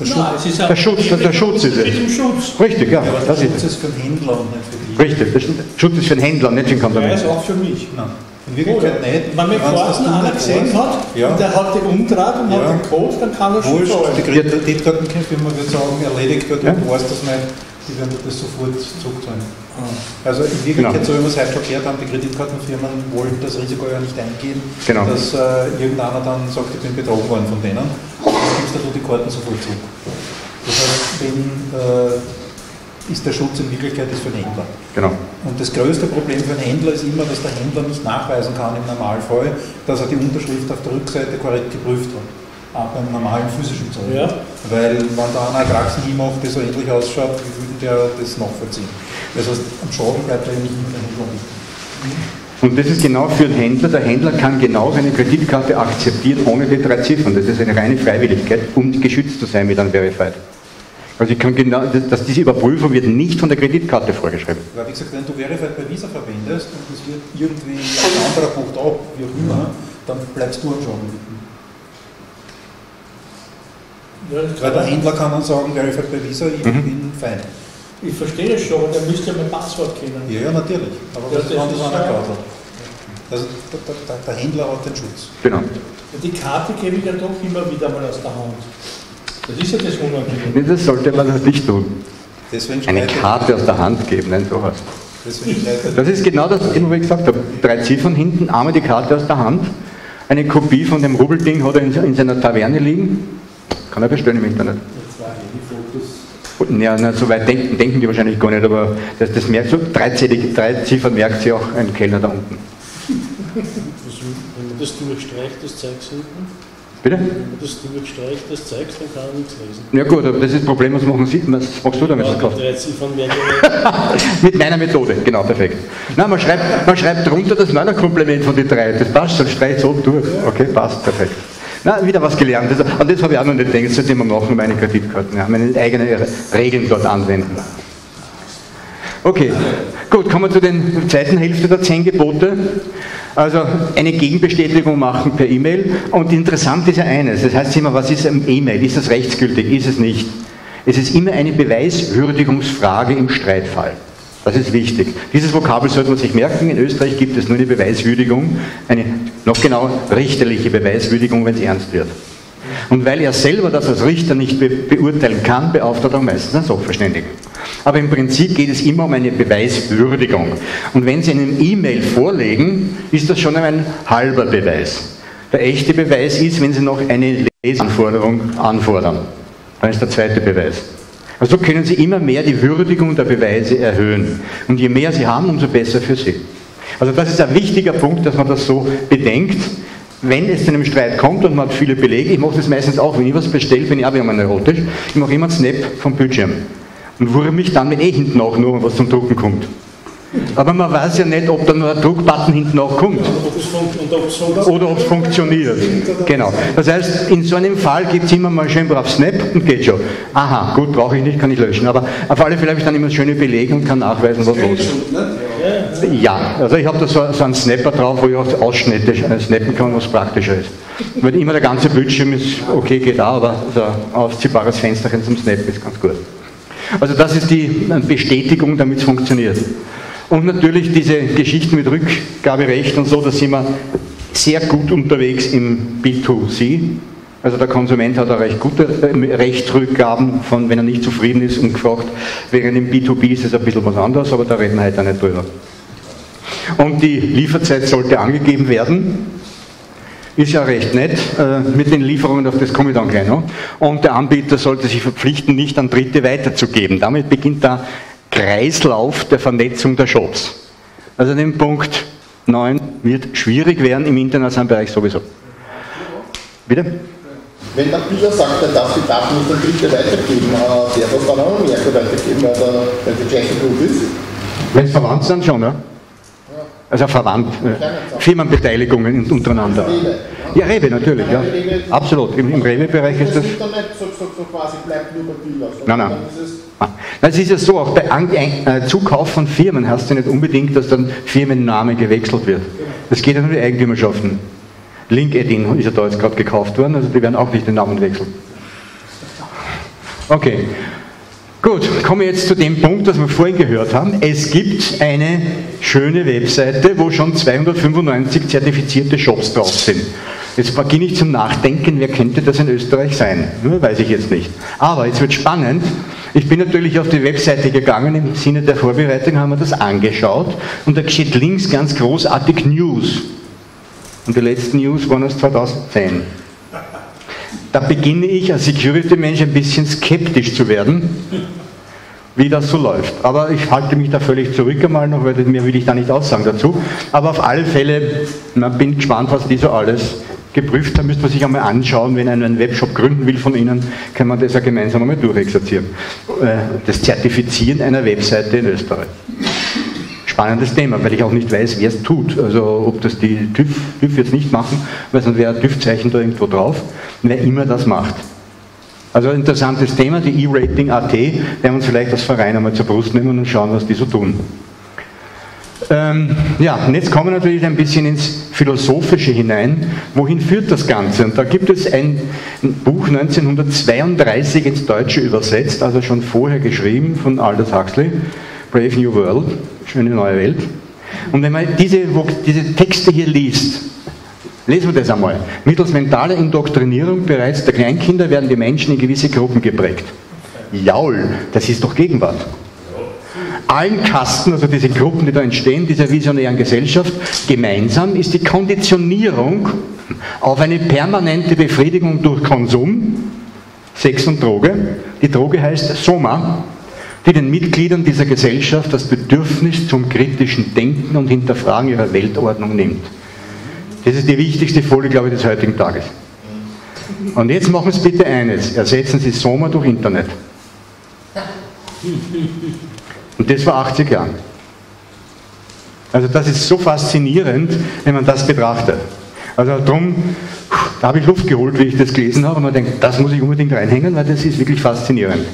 Der, Nein, Schutz, der, Schutz, der, der Schutz ist es. Schutz. Richtig, ja. aber der Schutz ist für den Händler und nicht für die. Richtig, der Schutz ist für den Händler, nicht für den Konsument. Ja, ist auch für mich. Nein. In Wirklichkeit Oder, nicht. Wenn mir vorhin einer gesehen hat ja. und der hat die Umdraht und ja. hat den Code, dann kann er schon zahlen. Die Kreditkartenfirma würde sagen, erledigt wird ja. und weiß das nicht, die werden das sofort zurückzahlen. Ah. Also in Wirklichkeit, genau. so wie wir es heute schon gehört haben, die Kreditkartenfirmen wollen das Risiko ja nicht eingehen, genau. dass äh, irgendeiner dann sagt, ich bin betrogen worden von denen. Dann gibst du die Karten sofort zurück. Das heißt, wenn äh, ist der Schutz in Wirklichkeit ist für den Händler. Genau. Und das größte Problem für den Händler ist immer, dass der Händler nicht nachweisen kann im Normalfall, dass er die Unterschrift auf der Rückseite korrekt geprüft hat. Auch beim normalen physischen Zeug. Ja. Weil wenn da einer Praxen macht, die so ähnlich ausschaut, wie würde der das nachvollziehen? Das heißt, am Schaden bleibt eigentlich immer der Händler nicht. Und das ist genau für den Händler. Der Händler kann genau seine Kreditkarte akzeptieren ohne die drei Ziffern. Das ist eine reine Freiwilligkeit, um geschützt zu sein mit einem Verified. Also ich kann genau, dass diese Überprüfung wird nicht von der Kreditkarte vorgeschrieben. Weil wie gesagt, wenn du Verified bei Visa verwendest und es wird irgendwie ein anderer Punkt ab, wie auch immer, dann bleibst du am. Ja, Weil der Händler kann dann sagen, Verified bei Visa, ich mhm. bin fein. Ich verstehe es schon, der müsste ja mein Passwort kennen. Ja, ja natürlich. Aber das, das, ist einer Also der, der, der, Händler hat den Schutz. Genau. Die Karte gebe ich ja doch immer wieder mal aus der Hand. Das ist ja das Unangenehme. Das sollte man das nicht tun. Eine Karte aus der Hand geben, nein, sowas. Das ist genau das, was ich gesagt habe. Drei Ziffern hinten, einmal die Karte aus der Hand. Eine Kopie von dem Rubbelding hat er in, seiner Taverne liegen. Kann er bestellen im Internet. Ja, na, so weit denken, denken die wahrscheinlich gar nicht, aber das, das merkt so, drei, drei Ziffern merkt sich auch ein Kellner da unten. Wenn man das durchstreicht, das zeigt hinten. Bitte? Wenn man das durchstreicht, das zeigt, dann kann er nichts lesen. Ja gut, aber das ist das Problem, was machen Sie, was machst du damit? Ja, mit meiner Methode, genau, perfekt. Nein, man schreibt, man schreibt drunter das Männerkompliment von den drei, das passt, dann streicht so durch. Okay, passt, perfekt. Na, wieder was gelernt. Und das habe ich auch noch nicht gedacht, das sollte mal machen, meine Kreditkarten, ja, meine eigenen Regeln dort anwenden. Okay, gut, kommen wir zu den zweiten Hälfte der zehn Gebote. Also eine Gegenbestätigung machen per E-Mail. Und interessant ist ja eines, das heißt immer, was ist ein E-Mail? Ist das rechtsgültig? Ist es nicht? Es ist immer eine Beweiswürdigungsfrage im Streitfall. Das ist wichtig. Dieses Vokabel sollte man sich merken. In Österreich gibt es nur eine Beweiswürdigung, eine noch genauer richterliche Beweiswürdigung, wenn es ernst wird. Und weil er selber das als Richter nicht be beurteilen kann, beauftragt er meistens einen Sachverständigen. Aber im Prinzip geht es immer um eine Beweiswürdigung. Und wenn Sie einen E-Mail vorlegen, ist das schon ein halber Beweis. Der echte Beweis ist, wenn Sie noch eine Leseanforderung anfordern. Dann ist der zweite Beweis. Also können Sie immer mehr die Würdigung der Beweise erhöhen. Und je mehr Sie haben, umso besser für Sie. Also das ist ein wichtiger Punkt, dass man das so bedenkt wenn es zu einem Streit kommt und man hat viele Belege, ich mache das meistens auch, wenn ich was bestelle, bin ich auch immer neurotisch, ich mache immer einen Snap vom Bildschirm und wurre mich dann, wenn eh hinten auch nur was zum Drucken kommt. Aber man weiß ja nicht, ob da nur ein Druckbutton hinten noch kommt. Oder ob es funktioniert. Genau. Das heißt, in so einem Fall gibt es immer mal schön brav Snap und geht schon. Aha, gut, brauche ich nicht, kann ich löschen. Aber auf alle Fälle habe ich dann immer schöne Belege und kann nachweisen, was los ist. Ja, also ich habe da so, so einen Snapper drauf, wo ich auch Ausschnitte snappen kann, was praktischer ist. Weil immer der ganze Bildschirm ist, okay, geht auch, aber so ein ausziehbares Fensterchen zum Snap ist ganz gut. Also das ist die Bestätigung, damit es funktioniert. Und natürlich diese Geschichten mit Rückgaberecht und so, da sind wir sehr gut unterwegs im B2C. Also der Konsument hat auch recht gute äh, Rechtsrückgaben, von, wenn er nicht zufrieden ist und gefragt, während im B2B ist es ein bisschen was anderes, aber da reden wir heute auch nicht drüber. Und die Lieferzeit sollte angegeben werden. Ist ja recht nett äh, mit den Lieferungen, auf das komme ich dann gleich noch. Und der Anbieter sollte sich verpflichten, nicht an Dritte weiterzugeben. Damit beginnt der Kreislauf der Vernetzung der Shops. Also den Punkt 9 wird schwierig werden im internationalen Bereich sowieso. Bitte? Wenn der Bieter sagt, er darf die Daten nicht an Dritte weitergeben, äh, der darf dann auch noch mehr weitergeben, weil der, weil der Jason Group ist? Wenn es verwandt sind, schon, ja. Also verwandt, äh, Firmenbeteiligungen untereinander. Rewe. Ja, Rewe natürlich, ja. Absolut. Im, im Rewe-Bereich ist das. Das nicht so, so, so quasi bleibt nur bei Bieler. Nein, nein. Es ist ja so, auch bei äh, Zukauf von Firmen hast du nicht unbedingt, dass dann Firmenname gewechselt wird. Das geht ja nur die Eigentümerschaften. LinkedIn ist ja da jetzt gerade gekauft worden, also die werden auch nicht den Namen wechseln. Okay. Gut, kommen wir jetzt zu dem Punkt, was wir vorhin gehört haben. Es gibt eine schöne Webseite, wo schon 295 zertifizierte Shops drauf sind. Jetzt beginne ich zum Nachdenken, wer könnte das in Österreich sein? Weiß ich jetzt nicht. Aber jetzt wird spannend. Ich bin natürlich auf die Webseite gegangen, im Sinne der Vorbereitung haben wir das angeschaut und da steht links ganz großartig News. Und die letzten News waren aus 2010. Da beginne ich als Security-Mensch ein bisschen skeptisch zu werden, wie das so läuft. Aber ich halte mich da völlig zurück einmal noch, weil mehr will ich da nicht aussagen dazu. Aber auf alle Fälle, na, bin gespannt, was die so alles geprüft haben, müsste man sich einmal anschauen, wenn einer einen Webshop gründen will von Ihnen, kann man das ja gemeinsam einmal durchexerzieren. Äh, das Zertifizieren einer Webseite in Österreich spannendes Thema, weil ich auch nicht weiß, wer es tut. Also ob das die TÜV, TÜV jetzt nicht machen, weil sonst wäre ein TÜV-Zeichen da irgendwo drauf, wer immer das macht. Also interessantes Thema, die E-Rating.at, werden wir uns vielleicht als Verein einmal zur Brust nehmen und schauen, was die so tun. Ähm, ja, und jetzt kommen wir natürlich ein bisschen ins Philosophische hinein. Wohin führt das Ganze? Und da gibt es ein Buch 1932 ins Deutsche übersetzt, also schon vorher geschrieben von Aldous Huxley, Brave New World, schöne neue Welt. Und wenn man diese, diese Texte hier liest, lesen wir das einmal. Mittels mentaler Indoktrinierung bereits der Kleinkinder werden die Menschen in gewisse Gruppen geprägt. Jaul, das ist doch Gegenwart. Allen Kasten, also diese Gruppen, die da entstehen, dieser visionären Gesellschaft, gemeinsam ist die Konditionierung auf eine permanente Befriedigung durch Konsum, Sex und Droge. Die Droge heißt Soma, die den Mitgliedern dieser Gesellschaft das Bedürfnis zum kritischen Denken und Hinterfragen ihrer Weltordnung nimmt. Das ist die wichtigste Folie, glaube ich, des heutigen Tages. Und jetzt machen Sie bitte eines, ersetzen Sie Soma durch Internet. Und das vor 80 Jahren. Also das ist so faszinierend, wenn man das betrachtet. Also darum, da habe ich Luft geholt, wie ich das gelesen habe und man denkt, das muss ich unbedingt reinhängen, weil das ist wirklich faszinierend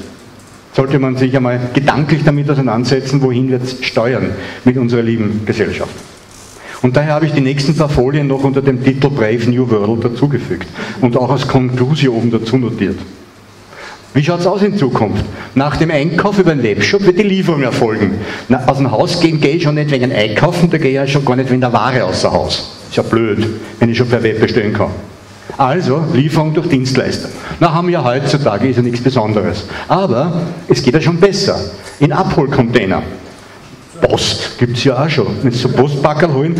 sollte man sich einmal gedanklich damit auseinandersetzen, wohin wir steuern mit unserer lieben Gesellschaft. Und daher habe ich die nächsten paar Folien noch unter dem Titel Brave New World dazugefügt und auch als Konklusion oben dazu notiert. Wie schaut es aus in Zukunft? Nach dem Einkauf über den Webshop wird die Lieferung erfolgen. Na, aus dem Haus gehen gehe ich schon nicht wegen Einkaufen, da gehe ich schon gar nicht wegen der Ware außer Haus. Ist ja blöd, wenn ich schon per Web bestellen kann. Also Lieferung durch Dienstleister. Na, haben wir heutzutage, ist ja nichts Besonderes. Aber es geht ja schon besser. In Abholcontainer. Post gibt es ja auch schon. Wenn Sie so Postpackerl holen,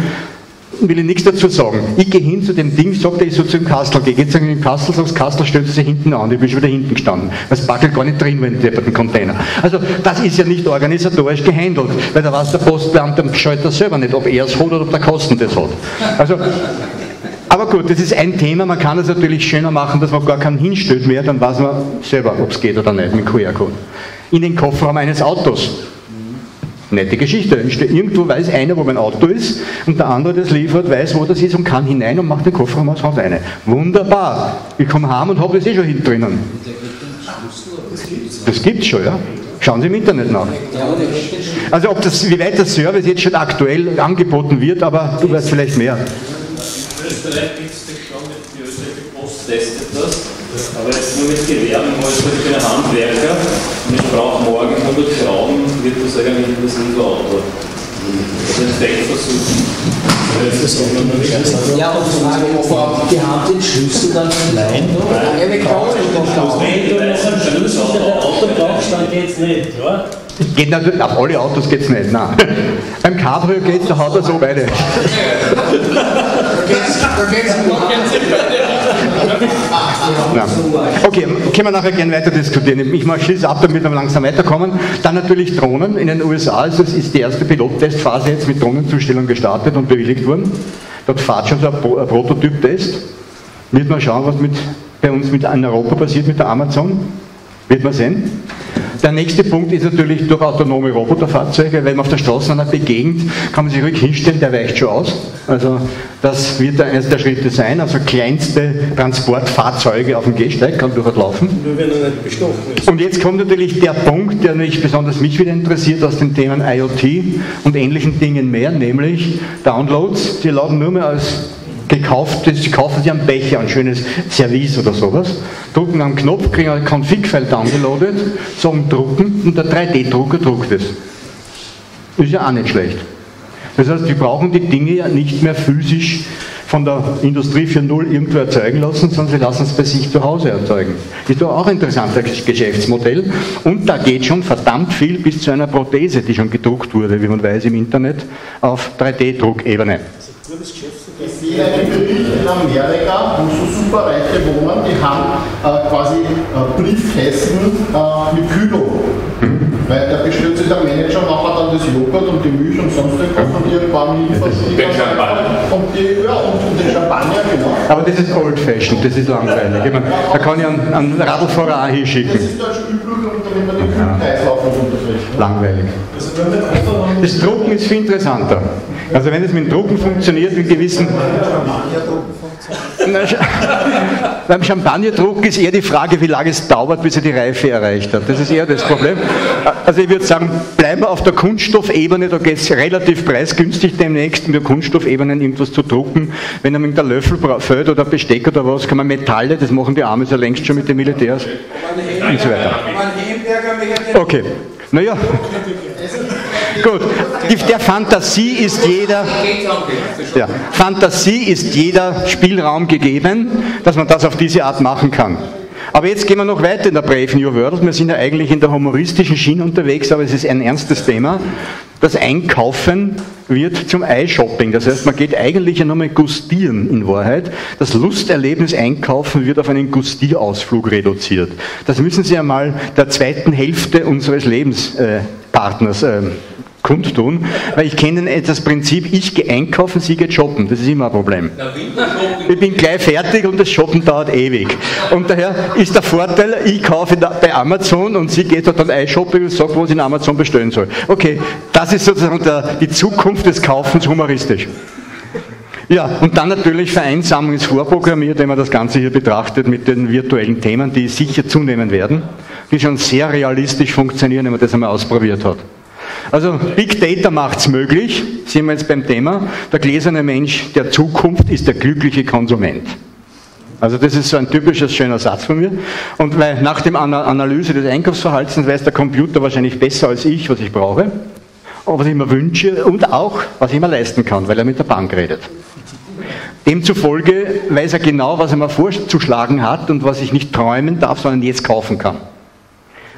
will ich nichts dazu sagen. Ich gehe hin zu dem Ding, sagt er, ich so zu dem Kastel gehe. Geht zu dem Kastel, das Kastel, stellt sich hinten an. Ich bin schon wieder hinten gestanden. Das Packel gar nicht drin, wenn der den Container. Also, das ist ja nicht organisatorisch gehandelt, weil da weiß der Postbeamte schaut das selber nicht, ob er es hat oder ob der Kosten das hat. Also, aber gut, das ist ein Thema. Man kann es natürlich schöner machen, dass man gar keinen hinstellt mehr, dann weiß man selber, ob es geht oder nicht mit QR-Code. In den Kofferraum eines Autos. Nette Geschichte. Irgendwo weiß einer, wo mein Auto ist und der andere, das liefert, weiß, wo das ist und kann hinein und macht den Kofferraum aus Haus rein. Wunderbar. Ich komme heim und habe das eh schon hinten drinnen. Das gibt es schon, ja. Schauen Sie im Internet nach. Also ob das, wie weit der Service jetzt schon aktuell angeboten wird, aber du weißt vielleicht mehr. Österreich gibt es das schon, die österreichische Post testet das, aber jetzt nur mit Gewerben, als ich bin ein Handwerker und ich brauche morgen 100 Schrauben, wird das eigentlich das Infoauto. Das ist ein Feldversuch. Ja, und die Frage, ob die haben den Schlüssel dann Nein. Ja, wir kaufen den Schlüssel. Wenn du einen Schlüssel für dein Auto brauchst, dann geht's nicht, ja? Geht natürlich, auf alle Autos geht es nicht, nein. Beim Cabrio geht es, da haut er so beide. Okay, können wir nachher gerne weiter diskutieren. Ich mache Schluss ab, damit wir langsam weiterkommen. Dann natürlich Drohnen. In den USA ist, ist die erste Pilottestphase jetzt mit Drohnenzustellung gestartet und bewilligt worden. Dort fährt schon so ein Prototyp-Test. Wird man schauen, was mit, bei uns mit, in Europa passiert mit der Amazon. Wird man sehen. Der nächste Punkt ist natürlich durch autonome Roboterfahrzeuge, weil man auf der Straße einer begegnet, kann man sich ruhig hinstellen, der weicht schon aus. Also das wird eines der Schritte sein. Also kleinste Transportfahrzeuge auf dem Gehsteig kann durchaus laufen. Nur wenn er nicht bestochen ist. Und jetzt kommt natürlich der Punkt, der mich besonders mich wieder interessiert aus den Themen IoT und ähnlichen Dingen mehr, nämlich Downloads. Sie laden nur mehr als gekauft, sie kaufen sich einen Becher, ein schönes Service oder sowas, drucken einen Knopf, kriegen ein Config-File downgeloadet, sagen drucken und der 3D-Drucker druckt es. Ist ja auch nicht schlecht. Das heißt, wir brauchen die Dinge ja nicht mehr physisch von der Industrie 4.0 irgendwo erzeugen lassen, sondern sie lassen es bei sich zu Hause erzeugen. Ist doch auch ein interessantes Geschäftsmodell. Und da geht schon verdammt viel bis zu einer Prothese, die schon gedruckt wurde, wie man weiß, im Internet auf 3D-Druckebene. Ich sehe einen Bericht in Amerika, wo so Superreiche wohnen, die haben äh, quasi äh, Briefkästen äh, mit Kühlung. Weil da bestellt sich der Manager nachher dann das Joghurt und die Milch und sonst irgendwas und irgendwann Den Champagner. Und, die, ja, und, und den Champagner, genau. Aber das ist old-fashioned, das ist langweilig. Ich meine, da kann ich einen, einen Radlfahrer auch hinschicken. Das ist dann schon üblich, wenn man den Kühlkreislauf unterbricht. Langweilig. Das Drucken ist viel interessanter. Also wenn es mit dem Drucken funktioniert, mit gewissen... Beim Champagnerdruck ist eher die Frage, wie lange es dauert, bis er die Reife erreicht hat. Das ist eher das Problem. Also ich würde sagen, bleiben wir auf der Kunststoffebene, da geht es relativ preisgünstig demnächst, mit der Kunststoffebene irgendwas zu drucken. Wenn mit der Löffel fällt oder Besteck oder was, kann man Metalle, das machen die Amis ja längst schon mit den Militärs und so weiter. Okay, naja. Gut, der Fantasie ist jeder, ja, Fantasie ist jeder Spielraum gegeben, dass man das auf diese Art machen kann. Aber jetzt gehen wir noch weiter in der Brave New World. Wir sind ja eigentlich in der humoristischen Schiene unterwegs, aber es ist ein ernstes Thema. Das Einkaufen wird zum Eye-Shopping. Das heißt, man geht eigentlich ja nochmal gustieren in Wahrheit. Das Lusterlebnis Einkaufen wird auf einen Gustierausflug reduziert. Das müssen Sie einmal der zweiten Hälfte unseres Lebenspartners äh, kundtun, weil ich kenne das Prinzip, ich gehe einkaufen, Sie geht shoppen. Das ist immer ein Problem. Ich bin gleich fertig und das Shoppen dauert ewig. Und daher ist der Vorteil, ich kaufe bei Amazon und sie geht dort dann einshopping und sagt, wo sie in Amazon bestellen soll. Okay, das ist sozusagen der, die Zukunft des Kaufens humoristisch. Ja, und dann natürlich Vereinsamung ist vorprogrammiert, wenn man das Ganze hier betrachtet mit den virtuellen Themen, die sicher zunehmen werden, die schon sehr realistisch funktionieren, wenn man das einmal ausprobiert hat. Also Big Data macht es möglich, sind wir jetzt beim Thema, der gläserne Mensch der Zukunft ist der glückliche Konsument. Also das ist so ein typischer schöner Satz von mir. Und weil nach der Analyse des Einkaufsverhaltens weiß der Computer wahrscheinlich besser als ich, was ich brauche, was ich mir wünsche und auch, was ich mir leisten kann, weil er mit der Bank redet. Demzufolge weiß er genau, was er mir vorzuschlagen hat und was ich nicht träumen darf, sondern jetzt kaufen kann.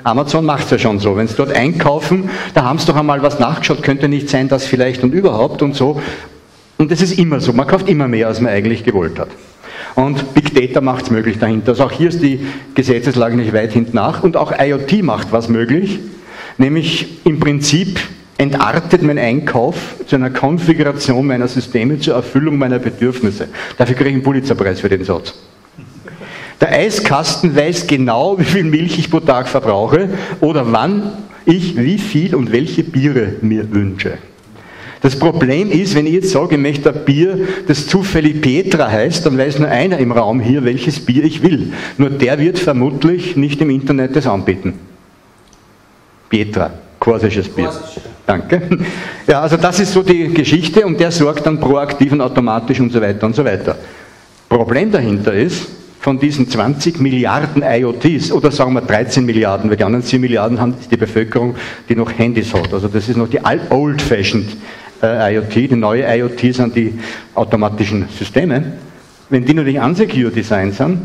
Amazon macht es ja schon so. Wenn Sie dort einkaufen, da haben Sie doch einmal was nachgeschaut, könnte nicht sein, dass vielleicht und überhaupt und so. Und das ist immer so. Man kauft immer mehr, als man eigentlich gewollt hat. Und Big Data macht es möglich dahinter. Also auch hier ist die Gesetzeslage nicht weit hinten nach. Und auch IoT macht was möglich. Nämlich im Prinzip entartet mein Einkauf zu einer Konfiguration meiner Systeme zur Erfüllung meiner Bedürfnisse. Dafür kriege ich einen Pulitzerpreis für den Satz. Der Eiskasten weiß genau, wie viel Milch ich pro Tag verbrauche oder wann ich wie viel und welche Biere mir wünsche. Das Problem ist, wenn ich jetzt sage, ich möchte ein Bier, das zufällig Petra heißt, dann weiß nur einer im Raum hier, welches Bier ich will. Nur der wird vermutlich nicht im Internet das anbieten. Petra, korsisches Bier. Korsisch. Danke. Ja, also das ist so die Geschichte und der sorgt dann proaktiv und automatisch und so weiter und so weiter. Problem dahinter ist, von diesen 20 Milliarden IoTs, oder sagen wir 13 Milliarden, weil die anderen 7 Milliarden haben die Bevölkerung, die noch Handys hat. Also das ist noch die old-fashioned äh, IoT, die neue IoT sind die automatischen Systeme. Wenn die natürlich unsecure Design sind,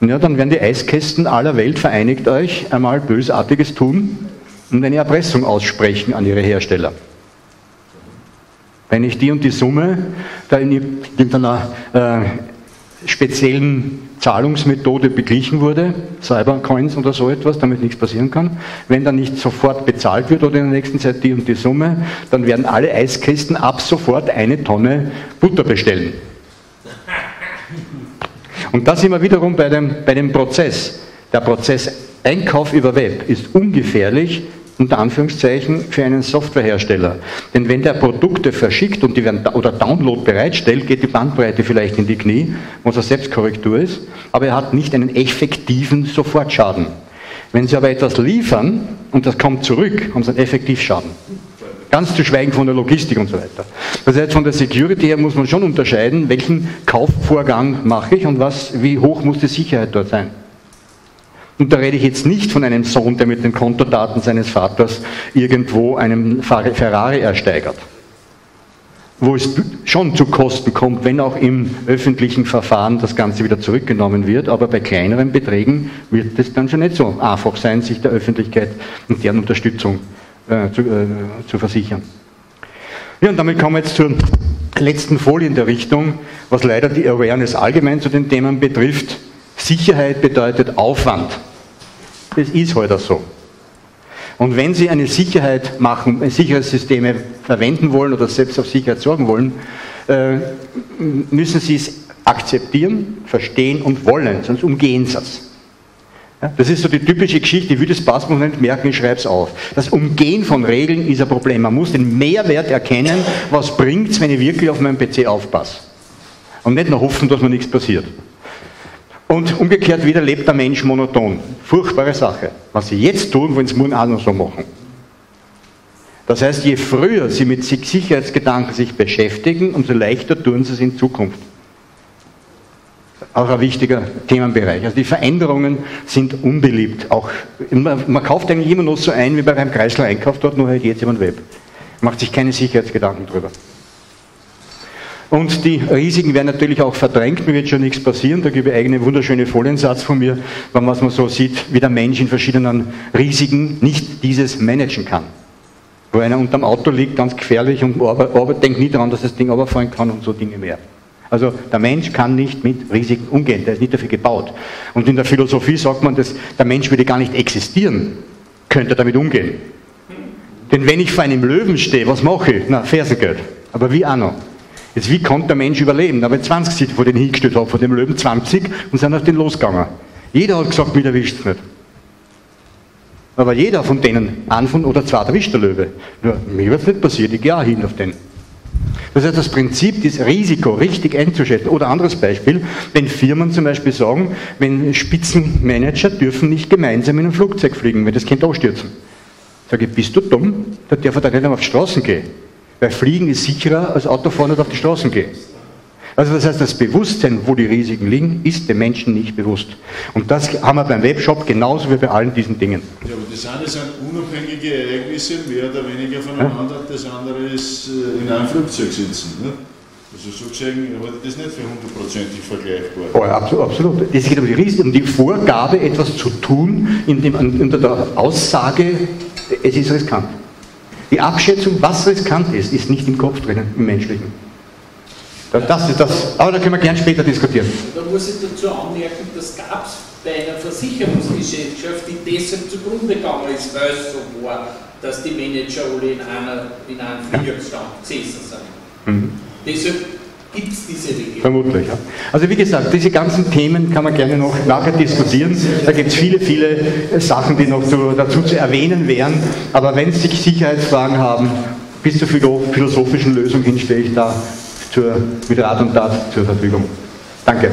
ja, dann werden die Eiskästen aller Welt vereinigt euch einmal Bösartiges tun und eine Erpressung aussprechen an ihre Hersteller. Wenn ich die und die Summe da in irgendeiner äh, speziellen Zahlungsmethode beglichen wurde, Cybercoins oder so etwas, damit nichts passieren kann. Wenn dann nicht sofort bezahlt wird oder in der nächsten Zeit die und die Summe, dann werden alle Eiskisten ab sofort eine Tonne Butter bestellen. Und da sind wir wiederum bei dem, bei dem Prozess. Der Prozess Einkauf über Web ist ungefährlich, unter Anführungszeichen für einen Softwarehersteller. Denn wenn der Produkte verschickt und die werden oder Download bereitstellt, geht die Bandbreite vielleicht in die Knie, was eine Selbstkorrektur ist, aber er hat nicht einen effektiven Sofortschaden. Wenn Sie aber etwas liefern und das kommt zurück, haben Sie einen Effektivschaden. Ganz zu schweigen von der Logistik und so weiter. Das heißt, von der Security her muss man schon unterscheiden, welchen Kaufvorgang mache ich und was, wie hoch muss die Sicherheit dort sein. Und da rede ich jetzt nicht von einem Sohn, der mit den Kontodaten seines Vaters irgendwo einen Ferrari ersteigert, wo es schon zu Kosten kommt, wenn auch im öffentlichen Verfahren das Ganze wieder zurückgenommen wird, aber bei kleineren Beträgen wird es dann schon nicht so einfach sein, sich der Öffentlichkeit und deren Unterstützung äh, zu, äh, zu versichern. Ja, und damit kommen wir jetzt zur letzten Folie in der Richtung, was leider die Awareness allgemein zu den Themen betrifft. Sicherheit bedeutet Aufwand. Das ist heute halt so. Und wenn Sie eine Sicherheit machen, Sicherheitssysteme verwenden wollen oder selbst auf Sicherheit sorgen wollen, äh, müssen Sie es akzeptieren, verstehen und wollen, sonst umgehen Sie es. Das ist so die typische Geschichte, ich will das Passwort nicht merken, ich schreibe es auf. Das Umgehen von Regeln ist ein Problem. Man muss den Mehrwert erkennen, was bringt es, wenn ich wirklich auf meinem PC aufpasse. Und nicht nur hoffen, dass mir nichts passiert. Und umgekehrt wieder lebt der Mensch monoton. Furchtbare Sache. Was sie jetzt tun, wollen sie morgen auch noch so machen. Das heißt, je früher sie mit Sicherheitsgedanken sich beschäftigen, umso leichter tun sie es in Zukunft. Auch ein wichtiger Themenbereich. Also die Veränderungen sind unbeliebt. Auch, man, man kauft eigentlich immer noch so ein wie bei einem Kreisler-Einkauf dort, nur halt jetzt den Web. Macht sich keine Sicherheitsgedanken drüber. Und die Risiken werden natürlich auch verdrängt, mir wird schon nichts passieren. Da gebe ich einen wunderschönen Foliensatz von mir, was man so sieht, wie der Mensch in verschiedenen Risiken nicht dieses managen kann. Wo einer unterm Auto liegt, ganz gefährlich und denkt nie daran, dass das Ding runterfallen kann und so Dinge mehr. Also der Mensch kann nicht mit Risiken umgehen, der ist nicht dafür gebaut. Und in der Philosophie sagt man, dass der Mensch würde gar nicht existieren, könnte damit umgehen. Denn wenn ich vor einem Löwen stehe, was mache ich? Na, Fersengeld. Aber wie auch noch? Jetzt, wie konnte der Mensch überleben? Ich 20 Sitzen vor den hingestellt, habe von dem Löwen 20 und sind auf den losgegangen. Jeder hat gesagt, mich erwischt es nicht. Aber jeder von denen, einen von oder zwei, erwischt der Löwe. Nur, mir wird es nicht passiert, ich gehe auch hin auf den. Das heißt, das Prinzip, das Risiko richtig einzuschätzen. Oder anderes Beispiel, wenn Firmen zum Beispiel sagen, wenn Spitzenmanager dürfen nicht gemeinsam in ein Flugzeug fliegen, wenn das Kind ausstürzen. Sage ich, bist du dumm? Da darf er da nicht einmal auf die Straßen gehen. Weil Fliegen ist sicherer als Autofahren und auf die Straßen gehen. Also das heißt, das Bewusstsein, wo die Risiken liegen, ist dem Menschen nicht bewusst. Und das haben wir beim Webshop genauso wie bei allen diesen Dingen. Ja, aber das eine sind unabhängige Ereignisse, mehr oder weniger voneinander. Ja? Das andere ist äh, in einem Flugzeug sitzen. Ne? Also so gesehen halte ich das nicht für hundertprozentig vergleichbar. Oh, ja, absolut, absolut. Es geht um die, Risiken, um die Vorgabe, etwas zu tun, in dem, unter der Aussage, es ist riskant. Die Abschätzung, was riskant ist, ist nicht im Kopf drinnen, im menschlichen. Das ist das, aber da können wir gern später diskutieren. Da muss ich dazu anmerken, das gab es bei einer Versicherungsgesellschaft, die deshalb zugrunde gegangen ist, weil es so war, dass die Manager alle in, einer, in einem Fliegerstand gesessen sind. Mhm. Deshalb gibt es diese Regel. Vermutlich, ja. Also wie gesagt, diese ganzen Themen kann man gerne noch nachher diskutieren. Da gibt es viele, viele Sachen, die noch zu, dazu zu erwähnen wären. Aber wenn Sie Sicherheitsfragen haben, bis zur philosophischen Lösung hin stehe ich da zur, mit Rat und Tat zur Verfügung. Danke.